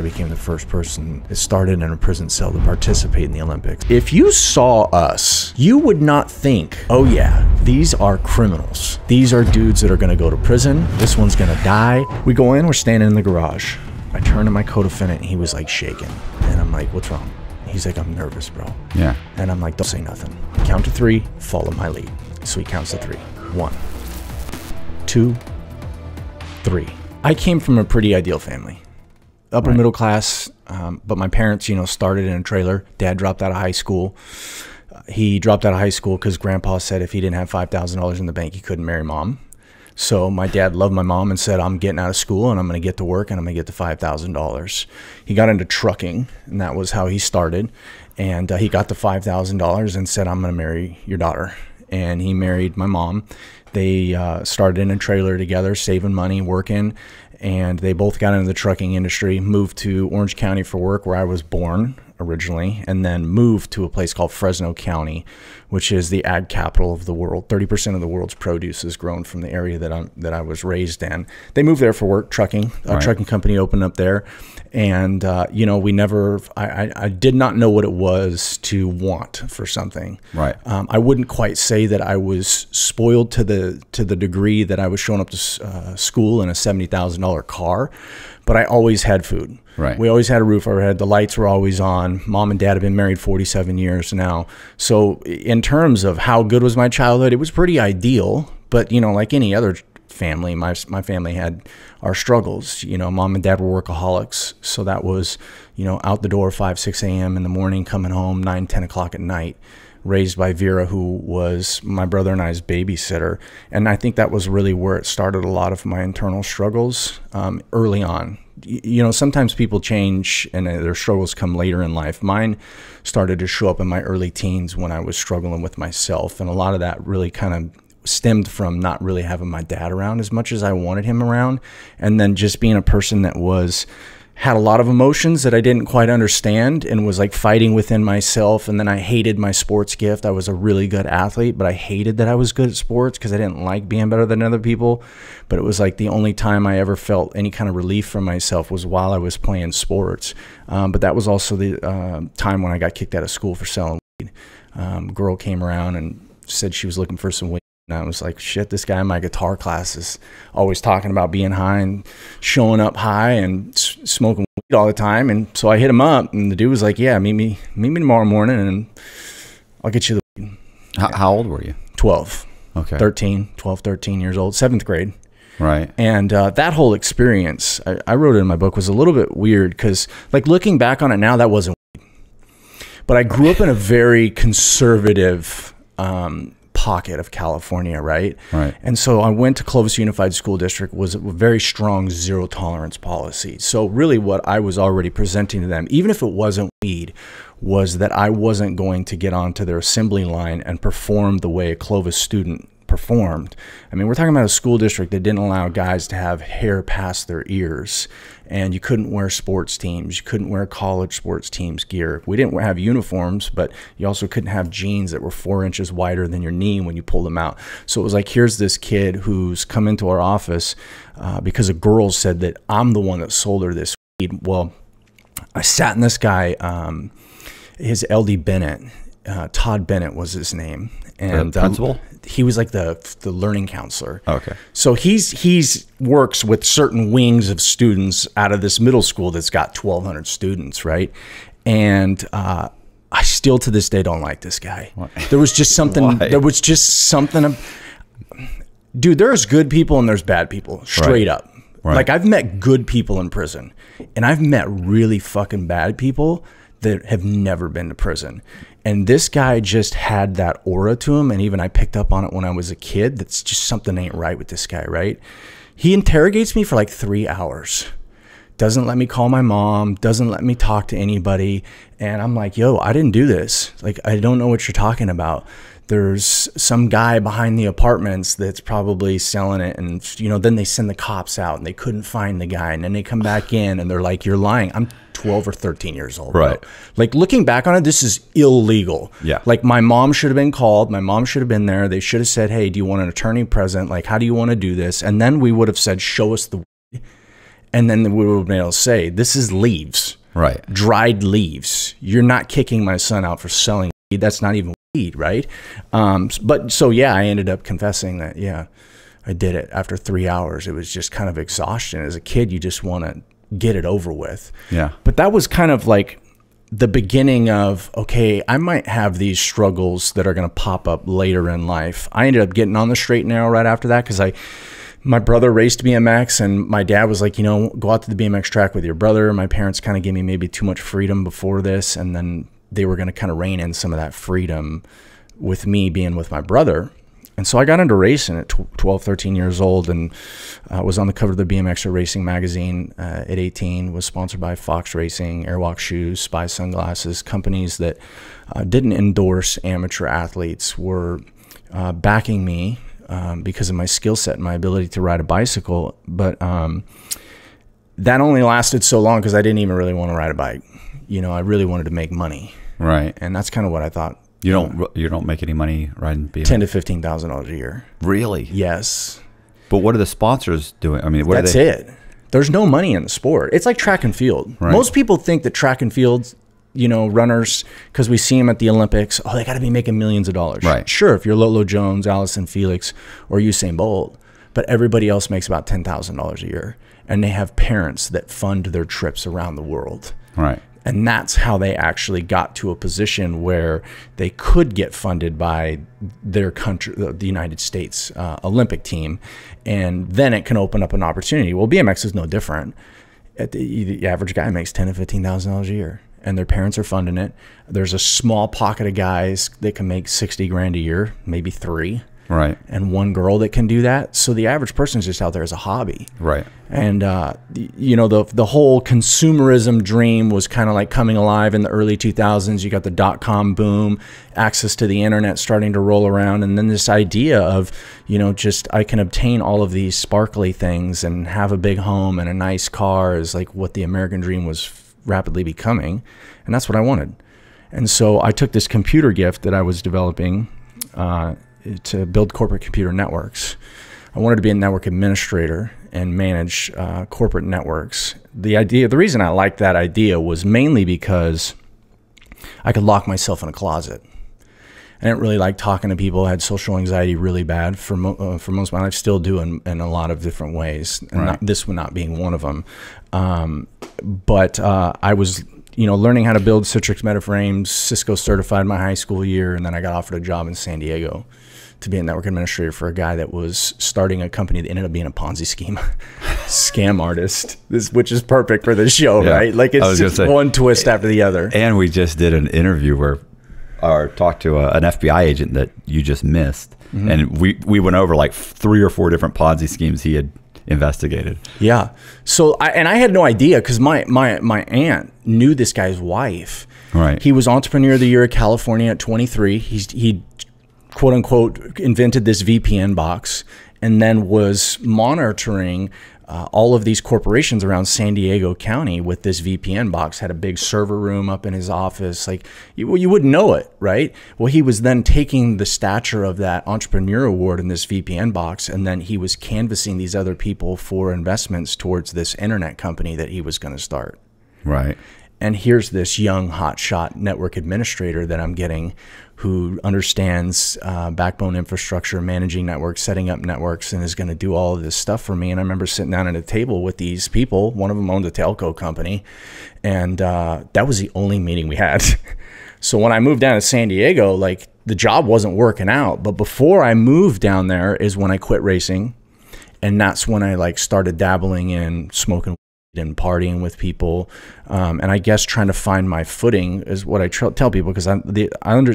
I became the first person that started in a prison cell to participate in the Olympics. If you saw us, you would not think, oh yeah, these are criminals. These are dudes that are gonna go to prison. This one's gonna die. We go in, we're standing in the garage. I turn to my co-defendant and he was like shaking. And I'm like, what's wrong? He's like, I'm nervous, bro. Yeah. And I'm like, don't say nothing. Count to three, follow my lead. So he counts to three. One, two, three. I came from a pretty ideal family upper middle class, um, but my parents, you know, started in a trailer. Dad dropped out of high school. Uh, he dropped out of high school because grandpa said if he didn't have $5,000 in the bank, he couldn't marry mom. So my dad loved my mom and said, I'm getting out of school and I'm going to get to work and I'm going to get to $5,000. He got into trucking and that was how he started. And uh, he got the $5,000 and said, I'm going to marry your daughter. And he married my mom. They uh, started in a trailer together, saving money, working and they both got into the trucking industry, moved to Orange County for work, where I was born originally, and then moved to a place called Fresno County, which is the ag capital of the world. 30% of the world's produce is grown from the area that, I'm, that I was raised in. They moved there for work, trucking. A right. trucking company opened up there. And, uh, you know, we never, I, I, I, did not know what it was to want for something. Right. Um, I wouldn't quite say that I was spoiled to the, to the degree that I was showing up to uh, school in a $70,000 car, but I always had food. Right. We always had a roof overhead. The lights were always on. Mom and dad have been married 47 years now. So, in terms of how good was my childhood, it was pretty ideal. But, you know, like any other family, my, my family had our struggles. You know, mom and dad were workaholics. So that was, you know, out the door 5, 6 a.m. in the morning, coming home 9, 10 o'clock at night raised by Vera, who was my brother and I's babysitter. And I think that was really where it started a lot of my internal struggles um, early on. You know, sometimes people change and uh, their struggles come later in life. Mine started to show up in my early teens when I was struggling with myself. And a lot of that really kind of stemmed from not really having my dad around as much as I wanted him around. And then just being a person that was had a lot of emotions that I didn't quite understand and was like fighting within myself. And then I hated my sports gift. I was a really good athlete, but I hated that I was good at sports because I didn't like being better than other people. But it was like the only time I ever felt any kind of relief from myself was while I was playing sports. Um, but that was also the uh, time when I got kicked out of school for selling weed. Um, girl came around and said she was looking for some weed. And I was like, shit, this guy in my guitar class is always talking about being high and showing up high and smoking weed all the time. And so I hit him up, and the dude was like, yeah, meet me, meet me tomorrow morning, and I'll get you the weed. How, how old were you? 12. Okay. 13, 12, 13 years old, seventh grade. Right. And uh, that whole experience, I, I, wrote it in my book, was a little bit weird because, like, looking back on it now, that wasn't weed. But I grew up in a very conservative um, pocket of California, right? Right. And so I went to Clovis Unified School District was a very strong zero tolerance policy. So really what I was already presenting to them, even if it wasn't weed, was that I wasn't going to get onto their assembly line and perform the way a Clovis student performed. I mean, we're talking about a school district that didn't allow guys to have hair past their ears, and you couldn't wear sports teams. You couldn't wear college sports teams gear. We didn't have uniforms, but you also couldn't have jeans that were four inches wider than your knee when you pulled them out. So it was like, here's this kid who's come into our office uh, because a girl said that I'm the one that sold her this weed. Well, I sat in this guy, um, his LD Bennett, uh, Todd Bennett was his name, and the principal. Um, he was like the the learning counselor. Okay. So he's he's works with certain wings of students out of this middle school that's got 1,200 students, right? And uh, I still to this day don't like this guy. What? There was just something. there was just something. Dude, there's good people and there's bad people. Straight right. up. Right. Like I've met good people in prison, and I've met really fucking bad people that have never been to prison. And this guy just had that aura to him. And even I picked up on it when I was a kid. That's just something ain't right with this guy, right? He interrogates me for like three hours. Doesn't let me call my mom, doesn't let me talk to anybody. And I'm like, yo, I didn't do this. Like, I don't know what you're talking about there's some guy behind the apartments that's probably selling it and you know then they send the cops out and they couldn't find the guy and then they come back in and they're like you're lying. I'm 12 or 13 years old right. Bro. like looking back on it this is illegal. Yeah. Like my mom should have been called. My mom should have been there. They should have said hey do you want an attorney present? Like how do you want to do this? And then we would have said show us the And then we would be able to say, this is leaves, Right. dried leaves. You're not kicking my son out for selling weed. That's not even weed, right? Um, but so, yeah, I ended up confessing that, yeah, I did it after three hours. It was just kind of exhaustion. As a kid, you just want to get it over with. Yeah. But that was kind of like the beginning of okay, I might have these struggles that are going to pop up later in life. I ended up getting on the straight and narrow right after that because I, my brother raced BMX and my dad was like, you know, go out to the BMX track with your brother. My parents kind of gave me maybe too much freedom before this, and then they were going to kind of rein in some of that freedom with me being with my brother. And so I got into racing at tw- 12, 13 years old and uh, was on the cover of the BMX Racing magazine uh, at 18, was sponsored by Fox Racing, Airwalk Shoes, Spy Sunglasses, companies that uh, didn't endorse amateur athletes were uh, backing me um, because of my skill set and my ability to ride a bicycle. But um, that only lasted so long because I didn't even really want to ride a bike. You know, I really wanted to make money. Right. And that's kind of what I thought. You don't uh, you don't make any money riding. Ten to fifteen thousand dollars a year. Really? Yes, But what are the sponsors doing? I mean, what That's are they? it. There's no money in the sport. It's like track and field. Right. Most people think that track and field, you know, runners, because we see them at the Olympics, oh, they got to be making millions of dollars. Right. Sure, if you're Lolo Jones, Allyson Felix, or Usain Bolt, but everybody else makes about ten thousand dollars a year, and they have parents that fund their trips around the world. Right. And that's how they actually got to a position where they could get funded by their country, the United States uh, Olympic team. And then it can open up an opportunity. Well, BMX is no different. The, the average guy makes ten to fifteen thousand dollars a year, and their parents are funding it. There's a small pocket of guys that can make sixty grand a year, maybe three, Right. and one girl that can do that. So the average person is just out there as a hobby Right. and uh, you know the the whole consumerism dream was kind of like coming alive in the early 2000s. You got the dot com boom, access to the internet starting to roll around, and then this idea of you know just I can obtain all of these sparkly things and have a big home and a nice car is like what the American dream was rapidly becoming, and that's what I wanted. And so I took this computer gift that I was developing uh, to build corporate computer networks. I wanted to be a network administrator and manage uh, corporate networks. The idea, the reason I liked that idea was mainly because I could lock myself in a closet. I didn't really like talking to people. I had social anxiety really bad for mo- uh, for most of my life. Still do in, in a lot of different ways, and not, this one not being one of them. Um, but uh, I was, you know, learning how to build Citrix metaframes. Cisco certified my high school year, and then I got offered a job in San Diego to be a network administrator for a guy that was starting a company that ended up being a Ponzi scheme, scam artist. This, which is perfect for this show, Yeah. right? Like it's just say- one twist after the other. And we just did an interview where, or talked to a, an FBI agent that you just missed, Mm-hmm. and we we went over like three or four different Ponzi schemes he had investigated. Yeah. So I and I had no idea because my my my aunt knew this guy's wife. Right. He was entrepreneur of the year of California at 23. He's he quote unquote invented this VPN box and then was monitoring uh, all of these corporations around San Diego County with this VPN box. Had a big server room up in his office. Like you, well, you wouldn't know it, right? Well, he was then taking the stature of that entrepreneur award in this VPN box, and then he was canvassing these other people for investments towards this internet company that he was going to start Right. and here's this young hotshot network administrator that I'm getting who understands uh, backbone infrastructure, managing networks, setting up networks, and is going to do all of this stuff for me. And I remember sitting down at a table with these people. One of them owned a telco company, and uh, that was the only meeting we had. so when I moved down to San Diego, like the job wasn't working out. But before I moved down there is when I quit racing, and that's when I like started dabbling in smoking and partying with people, um, and I guess trying to find my footing is what I tell people because I'm the I under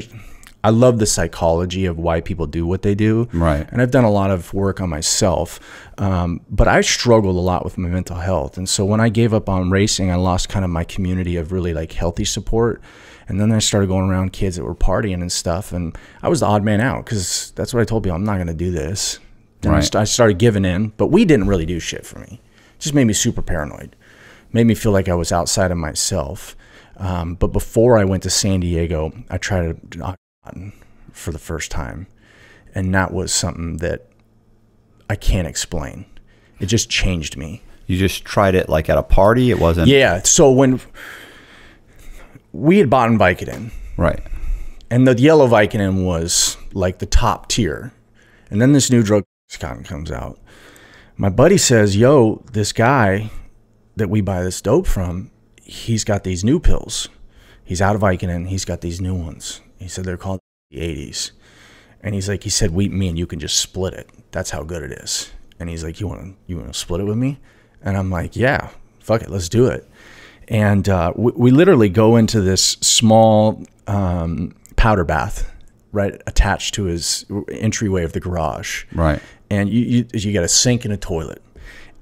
I love the psychology of why people do what they do, Right. And I've done a lot of work on myself, um, but I struggled a lot with my mental health, and so when I gave up on racing, I lost kind of my community of really like healthy support. And then I started going around kids that were partying and stuff, and I was the odd man out because that's what I told people. I'm not going to do this. Then I, st- I started giving in, but we didn't really do shit for me. It just made me super paranoid. Made me feel like I was outside of myself. Um, but before I went to San Diego, I tried to Oxycontin for the first time, and that was something that I can't explain. It just changed me. You just tried it like at a party. It wasn't. Yeah. So when we had bought Vicodin, Right. and the yellow Vicodin was like the top tier, and then this new drug comes out. My buddy says, "Yo, this guy that we buy this dope from, he's got these new pills. He's out of Vicodin. He's got these new ones. He said they're called the 80s." And he's like, he said, "We, me and you can just split it. That's how good it is." And he's like, "You want to, you want to split it with me?" And I'm like, "Yeah, fuck it, let's do it." And uh, we, we literally go into this small um, powder bath, right attached to his entryway of the garage Right. and you you, you got a sink and a toilet,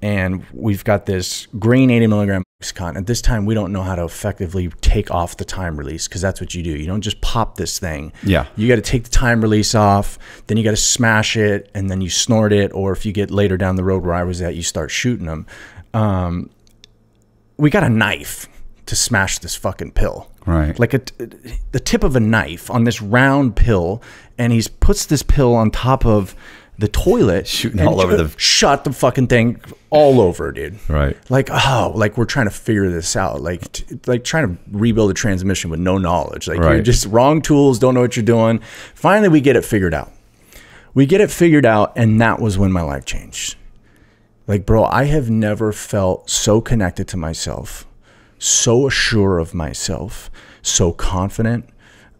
and we've got this green 80 milligram Oxycontin. At this time, we don't know how to effectively take off the time release because that's what you do. You don't just pop this thing. Yeah. You got to take the time release off, then you got to smash it, and then you snort it. Or if you get later down the road where I was at, you start shooting them. Um, we got a knife to smash this fucking pill Right. like a, the tip of a knife on this round pill, and he puts this pill on top of the toilet, Shooting all over the- shot the fucking thing all over, dude. Right. Like oh, like we're trying to figure this out, like t- like trying to rebuild a transmission with no knowledge. Like you're just wrong tools, don't know what you're doing. Finally, we get it figured out. We get it figured out, and that was when my life changed. Like, bro, I have never felt so connected to myself, so assured of myself, so confident.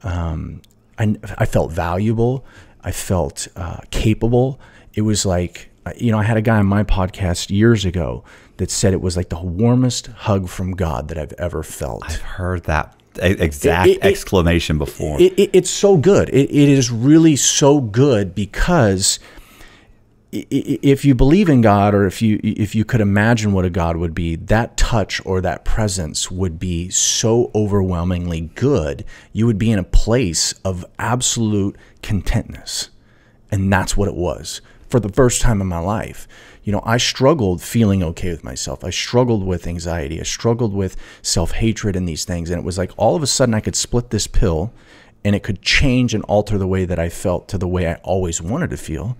Um, I, I felt valuable. I felt uh, capable. It was like, uh, you know, I had a guy on my podcast years ago that said it was like the warmest hug from God that I've ever felt. I've heard that exact It- it- exclamation before. It, it, it's so good. It, it is really so good because if you believe in God, or if you if you could imagine what a God would be, that touch or that presence would be so overwhelmingly good. You would be in a place of absolute contentness, and that's what it was for the first time in my life. You know, I struggled feeling okay with myself. I struggled with anxiety. I struggled with self hatred and these things. And it was like all of a sudden I could split this pill and it could change and alter the way that I felt to the way I always wanted to feel,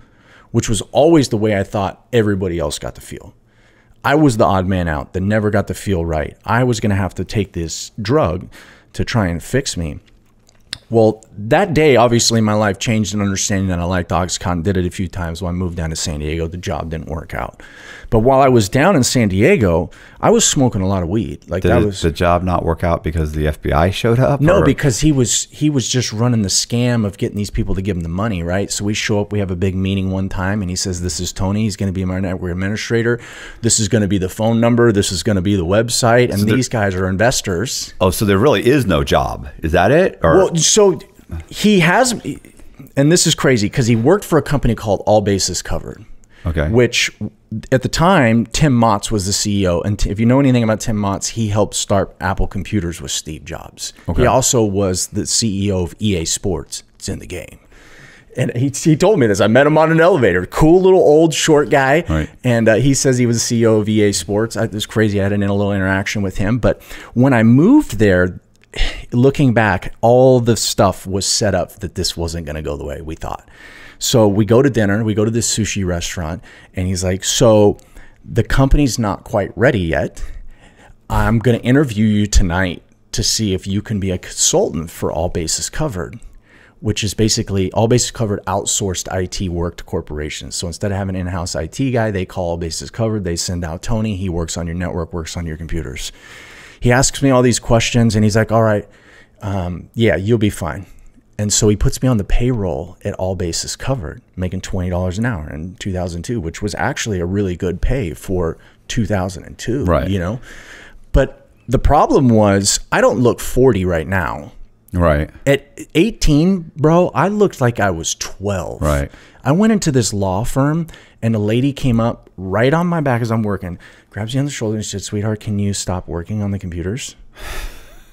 which was always the way I thought everybody else got to feel. I was the odd man out that never got to feel right. I was going to have to take this drug to try and fix me. Well, that day, obviously, my life changed in understanding that I liked Oxycontin. Did it a few times when I moved down to San Diego. The job didn't work out. But while I was down in San Diego, I was smoking a lot of weed. Like Did that was the job not work out because the FBI showed up? no, or- because he was he was just running the scam of getting these people to give him the money, right? So we show up, we have a big meeting one time, and he says, "This is Tony. He's going to be my network administrator. This is going to be the phone number. This is going to be the website." And these guys are investors. oh, so there really is no job. Is that it? Or Well, so he has, and this is crazy because he worked for a company called All Bases Covered. Okay. Which at the time, Tim Motz was the CEO. And if you know anything about Tim Motz, he helped start Apple Computers with Steve Jobs. He also was the CEO of EA Sports. It's in the game. And he, he told me this. I met him on an elevator. Cool little old short guy. Right. And uh, he says he was the CEO of EA Sports. I, it was crazy. I had an, a little interaction with him. But when I moved there, looking back, all the stuff was set up that this wasn't going to go the way we thought. So we go to dinner, we go to this sushi restaurant, and he's like, So the company's not quite ready yet. I'm going to interview you tonight to see if you can be a consultant for All Bases Covered, which is basically All Bases Covered outsourced IT work to corporations. So instead of having an in house IT guy, they call All Bases Covered, they send out Tony, he works on your network, works on your computers. He asks me all these questions, and he's like, All right, um, yeah, you'll be fine. And so he puts me on the payroll at all bases covered, making twenty dollars an hour in 2002, which was actually a really good pay for 2002. Right. You know, but the problem was I don't look 40 right now. right. At 18, bro, I looked like I was 12. Right. I went into this law firm and a lady came up right on my back as I'm working, grabs me on the shoulder and said, Sweetheart, can you stop working on the computers?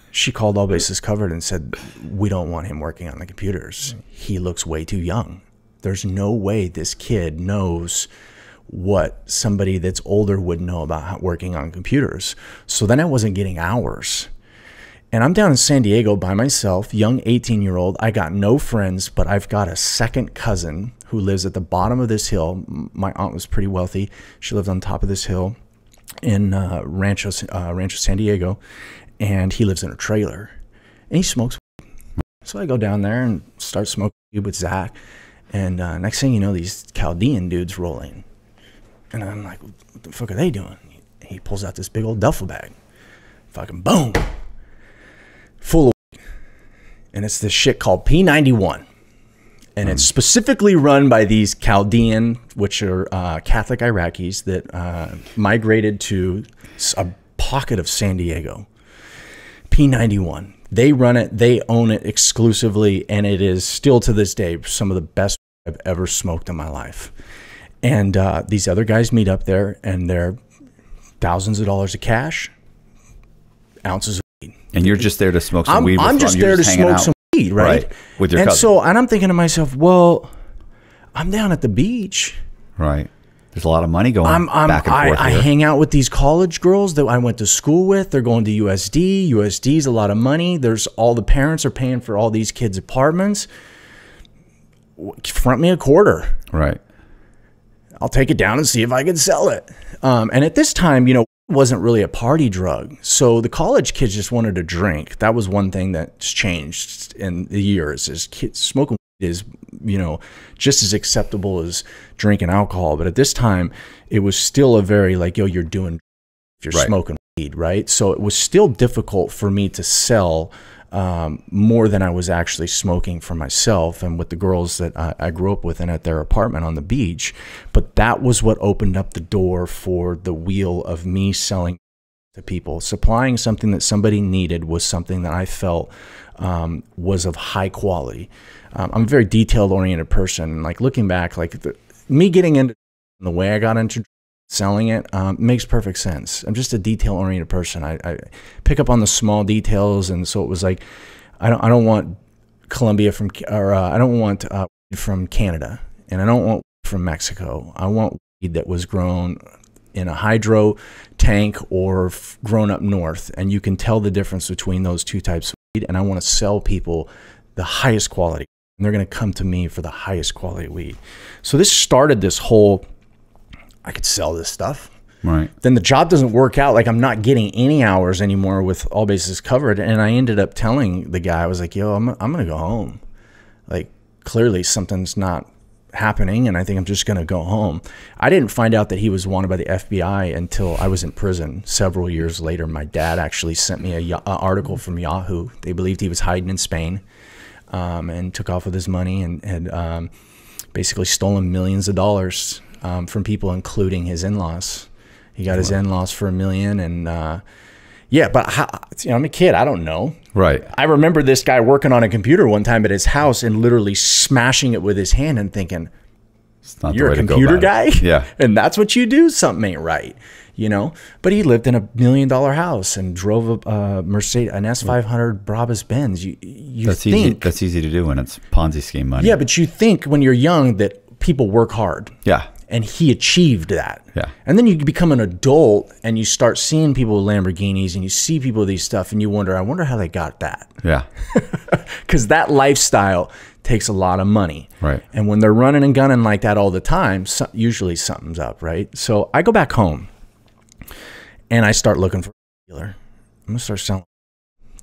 She called all bases covered and said, We don't want him working on the computers. He looks way too young. There's no way this kid knows what somebody that's older would know about working on computers. So then I wasn't getting hours. And I'm down in San Diego by myself, young 18 year old. I got no friends, but I've got a second cousin who lives at the bottom of this hill. My aunt was pretty wealthy. She lived on top of this hill. In uh, Rancho uh, Rancho San Diego, and he lives in a trailer, and he smokes. So I go down there and start smoking with Zach, and uh, next thing you know, these Chaldean dudes rolling, and I'm like, "What the fuck are they doing?" He pulls out this big old duffel bag, fucking boom, full of, and it's this shit called P91 and it's specifically run by these Chaldean, which are uh, Catholic Iraqis that uh, migrated to a pocket of San Diego. P91. They run it, they own it exclusively, and it is still to this day some of the best I've ever smoked in my life. And uh, these other guys meet up there, and they're thousands of dollars of cash, ounces of weed. And you're just there to smoke some I'm, weed. with I'm just You're there to smoke out. some right? Right, with your and cousin. so, and I'm thinking to myself, well, I'm down at the beach. Right. There's a lot of money going I'm, I'm back and I, forth I here. hang out with these college girls that I went to school with. They're going to USD. USD's a lot of money. There's all the parents are paying for all these kids' apartments. Front me a quarter. right. I'll take it down and see if I can sell it. Um, and at this time, you know, wasn't really a party drug. So the college kids just wanted to drink. That was one thing that's changed in the years is kids smoking weed is, you know, just as acceptable as drinking alcohol. But at this time, it was still a very like, yo, you're doing, if you're Right. smoking weed, right? So it was still difficult for me to sell um, more than I was actually smoking for myself and with the girls that I, I grew up with and at their apartment on the beach. But that was what opened up the door for the wheel of me selling to people. Supplying something that somebody needed was something that I felt um, was of high quality. Um, I'm a very detail oriented person. And like looking back, like the, me getting into the way I got into selling it um, makes perfect sense. I'm just a detail oriented person. I, I pick up on the small details, and so it was like, I don't I don't want Colombia from or uh, I don't want uh, from Canada, and I don't want from Mexico. I want weed that was grown in a hydro tank or grown up north, and you can tell the difference between those two types of weed. And I want to sell people the highest quality, and they're going to come to me for the highest quality weed. So this started this whole. I could sell this stuff Right. then the job doesn't work out. Like I'm not getting any hours anymore with all bases covered. And I ended up telling the guy, I was like, yo, I'm, I'm going to go home. Like clearly something's not happening. And I think I'm just going to go home. I didn't find out that he was wanted by the FBI until I was in prison several years later. My dad actually sent me a, a article from Yahoo. They believed he was hiding in Spain um, and took off with his money and had um, basically stolen millions of dollars um, from people, including his in-laws. He got his in-laws for a million, and uh, yeah, but how, you know, I'm a kid. I don't know. Right. I remember this guy working on a computer one time at his house and literally smashing it with his hand and thinking, It's not "You're a computer guy, it. Yeah. and that's what you do. Something ain't right." You know, but he lived in a million dollar house and drove a uh, Mercedes, an S500 Brabus Benz. You, you That's think, easy. That's easy to do when it's Ponzi scheme money. yeah, but you think when you're young that people work hard Yeah. And he achieved that. Yeah. And then you become an adult and you start seeing people with Lamborghinis and you see people with these stuff and you wonder, I wonder how they got that. Yeah. Because that lifestyle takes a lot of money. Right. And when they're running and gunning like that all the time, so, usually something's up, right? So I go back home and I start looking for a dealer. I'm going to start selling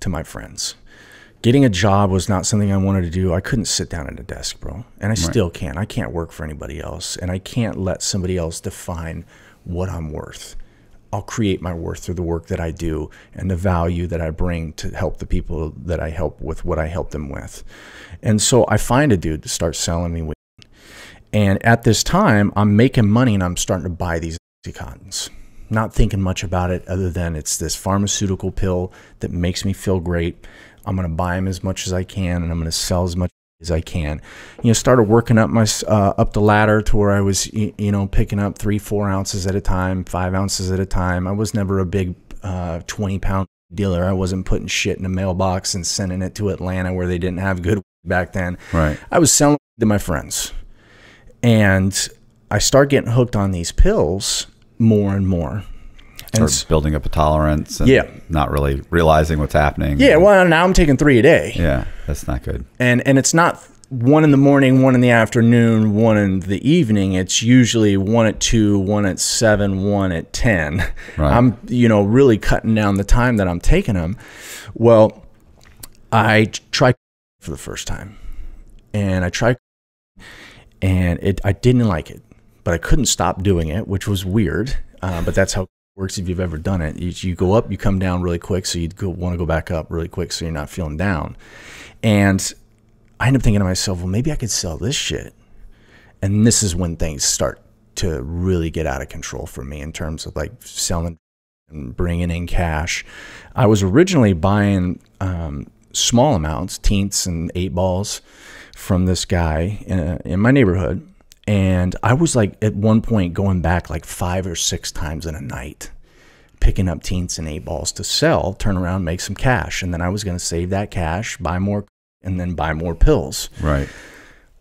to my friends. Getting a job was not something I wanted to do. I couldn't sit down at a desk, bro. And I still can't. I can't work for anybody else. And I can't let somebody else define what I'm worth. I'll create my worth through the work that I do and the value that I bring to help the people that I help with what I help them with. And so I find a dude to start selling me weed. And at this time, I'm making money and I'm starting to buy these Oxycontins. Not thinking much about it other than it's this pharmaceutical pill that makes me feel great. I'm going to buy them as much as I can and I'm going to sell as much as I can. You know, started working up my uh, up the ladder to where I was, you know, picking up three, four ounces at a time, five ounces at a time. I was never a big uh, 20 pound dealer. I wasn't putting shit in a mailbox and sending it to Atlanta where they didn't have good back then. Right. I was selling to my friends. And I start getting hooked on these pills more and more. And Or building up a tolerance and Yeah. not really realizing what's happening. yeah, well, now I'm taking three a day. Yeah. That's not good. And and it's not one in the morning, one in the afternoon, one in the evening. It's usually one at two, one at seven, one at 10. Right. I'm, you know, really cutting down the time that I'm taking them. Well, I tried for the first time and I tried and it, I didn't like it, but I couldn't stop doing it, which was weird. Uh, but that's how works if you've ever done it. You, you go up, you come down really quick. So you want to go back up really quick. So you're not feeling down. And I end up thinking to myself, well, maybe I could sell this shit. And this is when things start to really get out of control for me in terms of like selling and bringing in cash. I was originally buying um, small amounts, teints and eight balls from this guy in, in my neighborhood. And I was like at one point going back like five or six times in a night, picking up teens and eight balls to sell, turn around, make some cash. And then I was going to save that cash, buy more, and then buy more pills. Right.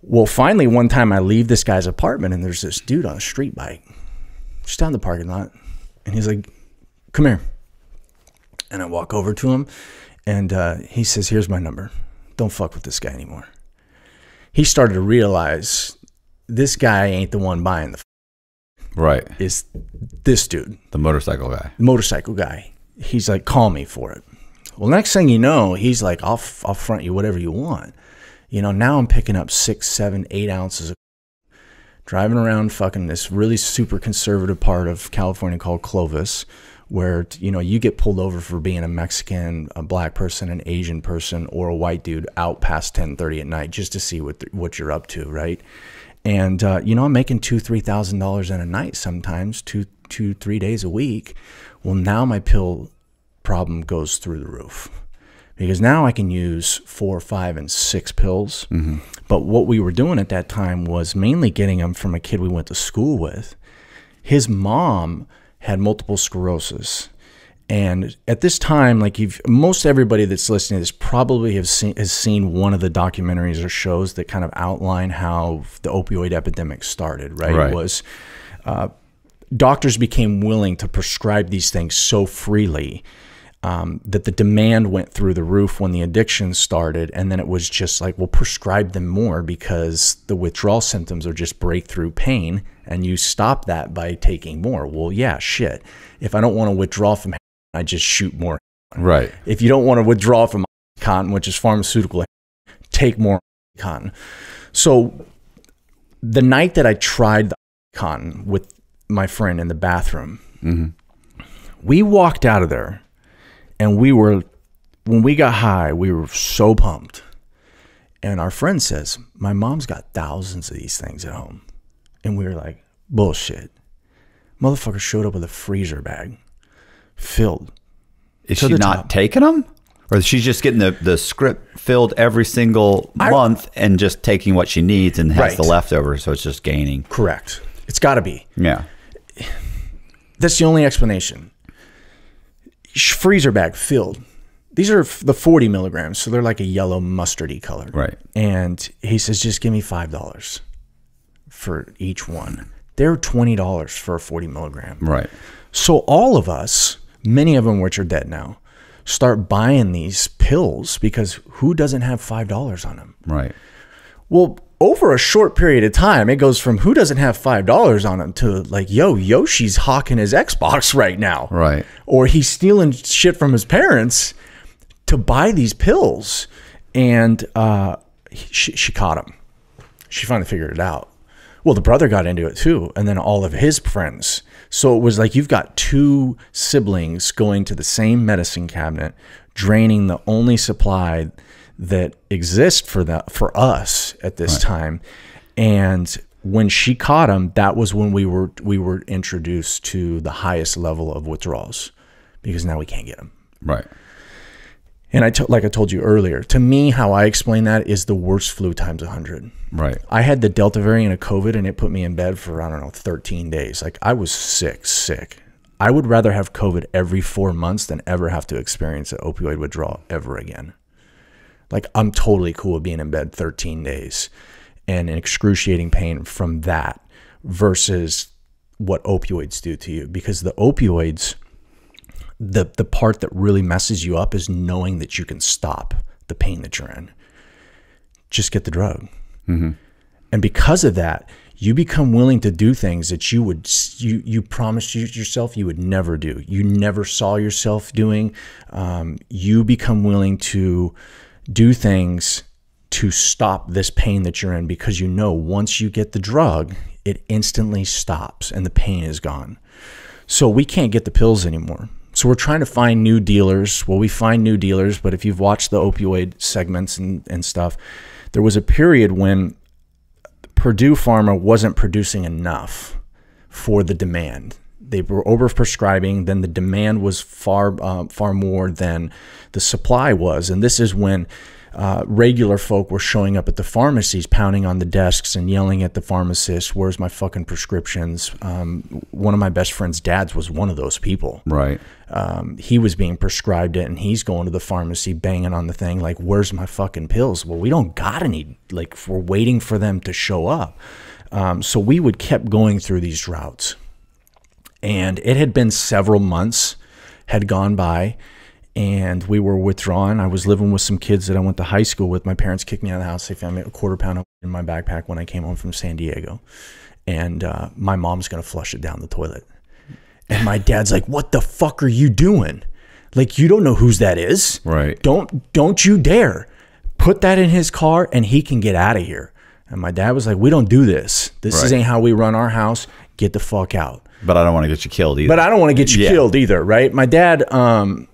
Well, finally, one time I leave this guy's apartment and there's this dude on a street bike just down the parking lot. And he's like, come here. And I walk over to him and uh, he says, here's my number. Don't fuck with this guy anymore. He started to realize this guy ain't the one buying the f- Right. is this dude, The motorcycle guy. motorcycle guy. He's like, call me for it. Well, next thing you know, he's like, I'll, f- I'll front you whatever you want. You know, now I'm picking up six, seven, eight ounces of driving around fucking this really super conservative part of California called Clovis, where you know you get pulled over for being a Mexican, a black person, an Asian person, or a white dude out past ten thirty at night just to see what what you're up to, right? And uh, you know I'm making two, three thousand dollars in a night sometimes, two, two, three days a week. Well, now my pill problem goes through the roof because now I can use four, five, and six pills. But what we were doing at that time was mainly getting them from a kid we went to school with. His mom had multiple sclerosis. And at this time, like you've most everybody that's listening to this probably have seen has seen one of the documentaries or shows that kind of outline how the opioid epidemic started, right? Right. It was doctors became willing to prescribe these things so freely um, that the demand went through the roof when the addiction started. And then it was just like, well, prescribe them more because the withdrawal symptoms are just breakthrough pain. And you stop that by taking more. Well, yeah, shit. If I don't want to withdraw from I just shoot more. Right. If you don't want to withdraw from cotton, which is pharmaceutical, take more cotton. So the night that I tried the cotton with my friend in the bathroom, mm-hmm. we walked out of there and we were, when we got high, we were so pumped. And our friend says, My mom's got thousands of these things at home. And we were like, Bullshit. Motherfucker showed up with a freezer bag filled. Is she not top. taking them? Or she's just getting the, the script filled every single month and just taking what she needs and has Right. the leftovers, so it's just gaining? Correct. It's got to be. Yeah. That's the only explanation. Freezer bag filled. These are the 40 milligrams, so they're like a yellow mustardy color. Right. And he says, just give me $5 for each one. They're $20 for a 40 milligram. Right. So all of us, many of them which are dead now, start buying these pills because who doesn't have $5 on them? Right. Well, over a short period of time, it goes from who doesn't have five dollars on him to like, yo, Yoshi's hawking his Xbox right now, Right. Or he's stealing shit from his parents to buy these pills, and uh, she, she caught him. She finally figured it out. Well, the brother got into it too, and then all of his friends. So it was like you've got two siblings going to the same medicine cabinet, draining the only supply that exists for that for us at this time. And when she caught him, that was when we were we were introduced to the highest level of withdrawals because now we can't get them. Right. And I, like I told you earlier, to me, how I explain that is the worst flu times a 100. Right. I had the Delta variant of COVID and it put me in bed for, I don't know, 13 days. Like I was sick, sick. I would rather have COVID every four months than ever have to experience an opioid withdrawal ever again. Like I'm totally cool with being in bed 13 days and in excruciating pain from that versus what opioids do to you because the opioids the the part that really messes you up is knowing that you can stop the pain that you're in just get the drug. And because of that, you become willing to do things that you would you you promised yourself you would never do. You never saw yourself doing. Um, you become willing to do things to stop this pain that you're in because you know once you get the drug, it instantly stops and the pain is gone. So we can't get the pills anymore. So we're trying to find new dealers. Well, we find new dealers, but if you've watched the opioid segments and, and stuff, there was a period when Purdue Pharma wasn't producing enough for the demand. They were overprescribing. Then the demand was far, um, far more than the supply was, and this is when uh, regular folk were showing up at the pharmacies, pounding on the desks and yelling at the pharmacist, "Where's my fucking prescriptions?" Um, one of my best friend's dads was one of those people Right. um, he was being prescribed it and he's going to the pharmacy banging on the thing like where's my fucking pills well we don't got any like we're waiting for them to show up um, so we would kept going through these routes and it had been several months had gone by and we were withdrawn i was living with some kids that i went to high school with my parents kicked me out of the house they found me a quarter pound in my backpack when i came home from san diego and uh, my mom's going to flush it down the toilet and my dad's like, "What the fuck are you doing? Like you don't know whose that is. Right. Don't don't you dare put that in his car and he can get out of here." And my dad was like, "We don't do this. This Right. ain't how we run our house. Get the fuck out." But I don't want to get you killed either. But I don't want to get you Yeah. killed either, right? My dad, um,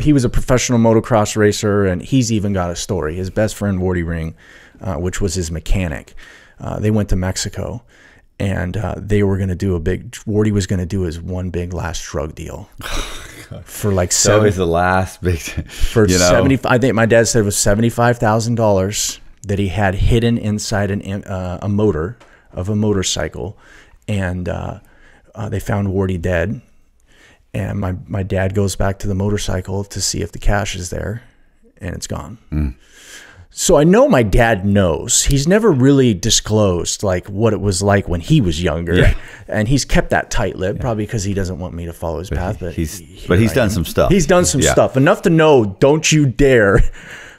he was a professional motocross racer, and he's even got a story. His best friend, Wardy Ring, uh, which was his mechanic, uh, they went to Mexico, and uh, they were going to do a big. Wardy was going to do his one big last drug deal for like seven always the last big for you know, seventy. I think my dad said it was seventy five thousand dollars that he had hidden inside an uh, a motor of a motorcycle, and uh, uh, they found Wardy dead. And my my dad goes back to the motorcycle to see if the cash is there, and it's gone. Mm. So I know my dad knows. He's never really disclosed like what it was like when he was younger, Yeah. and he's kept that tight lip, probably because he doesn't want me to follow his path. But he's but he's done some stuff. He's done some Yeah. stuff enough to know. Don't you dare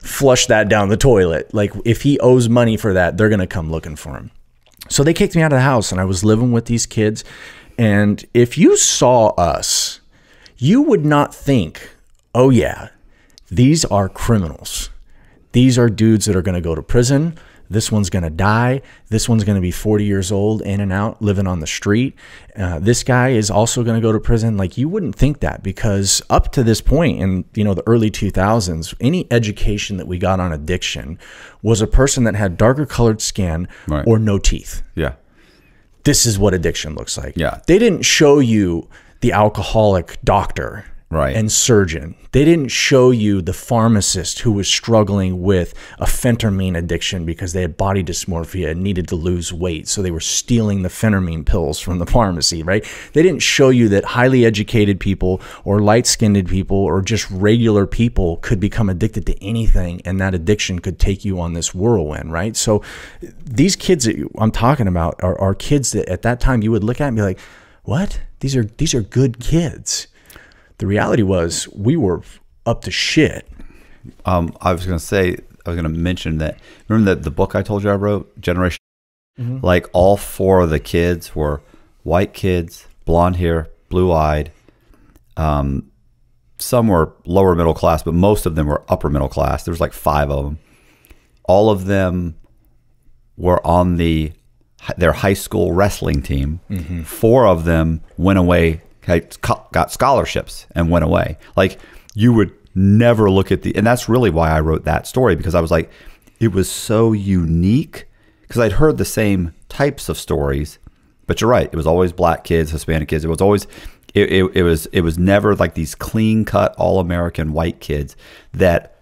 flush that down the toilet. Like if he owes money for that, they're gonna come looking for him. So they kicked me out of the house, and I was living with these kids. And if you saw us, you would not think, "Oh yeah, these are criminals." These are dudes that are going to go to prison. This one's going to die. This one's going to be 40 years old, in and out, living on the street. Uh, this guy is also going to go to prison. Like you wouldn't think that because up to this point in you know the early 2000s, any education that we got on addiction was a person that had darker colored skin Right. or no teeth Yeah. this is what addiction looks like. Yeah. They didn't show you the alcoholic doctor Right. and surgeon. They didn't show you the pharmacist who was struggling with a phentermine addiction because they had body dysmorphia and needed to lose weight. So they were stealing the phentermine pills from the pharmacy, right? They didn't show you that highly educated people or light skinned people or just regular people could become addicted to anything and that addiction could take you on this whirlwind, right? So these kids that I'm talking about are, are kids that at that time you would look at and be like, what? These are these are good kids. The reality was we were up to shit. Um, I was going to say, I was going to mention that. Remember that the book I told you I wrote, Generation. Mm-hmm. Like all four of the kids were white kids, blonde hair, blue eyed. Um, some were lower middle class, but most of them were upper middle class. There was like five of them. All of them were on the their high school wrestling team. Mm-hmm. Four of them went away, got scholarships and went away. Like you would never look at the, and that's really why I wrote that story because I was like, it was so unique because I'd heard the same types of stories, but you're right, it was always black kids, Hispanic kids. It was always. It, it, it was it was never like these clean cut all American white kids that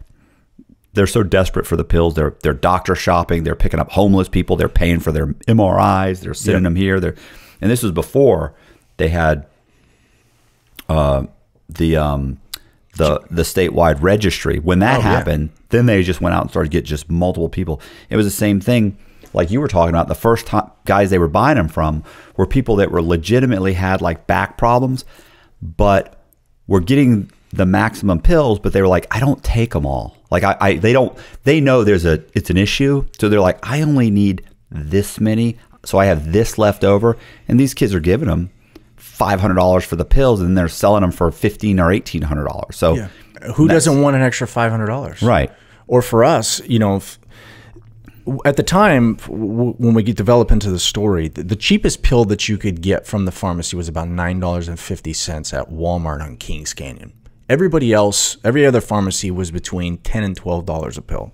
they're so desperate for the pills. They're they're doctor shopping. They're picking up homeless people. They're paying for their MRIs. They're sending Yep. them here. They're and this was before they had uh, the um, the the statewide registry. When that Oh, yeah. happened, then they just went out and started to get just multiple people. It was the same thing. Like you were talking about, the first time guys they were buying them from were people that were legitimately had like back problems, but were getting the maximum pills, but they were like, I don't take them all. Like I, I they don't they know there's a it's an issue, so they're like I only need this many, so I have this left over, and these kids are giving them five hundred dollars for the pills, and they're selling them for fifteen or eighteen hundred dollars. So Yeah. Who doesn't want an extra five hundred dollars? Right. Or for us, you know, if, at the time w- when we get develop into the story, the, the cheapest pill that you could get from the pharmacy was about nine dollars and fifty cents at Walmart on Kings Canyon. Everybody else, every other pharmacy was between ten and twelve dollars a pill.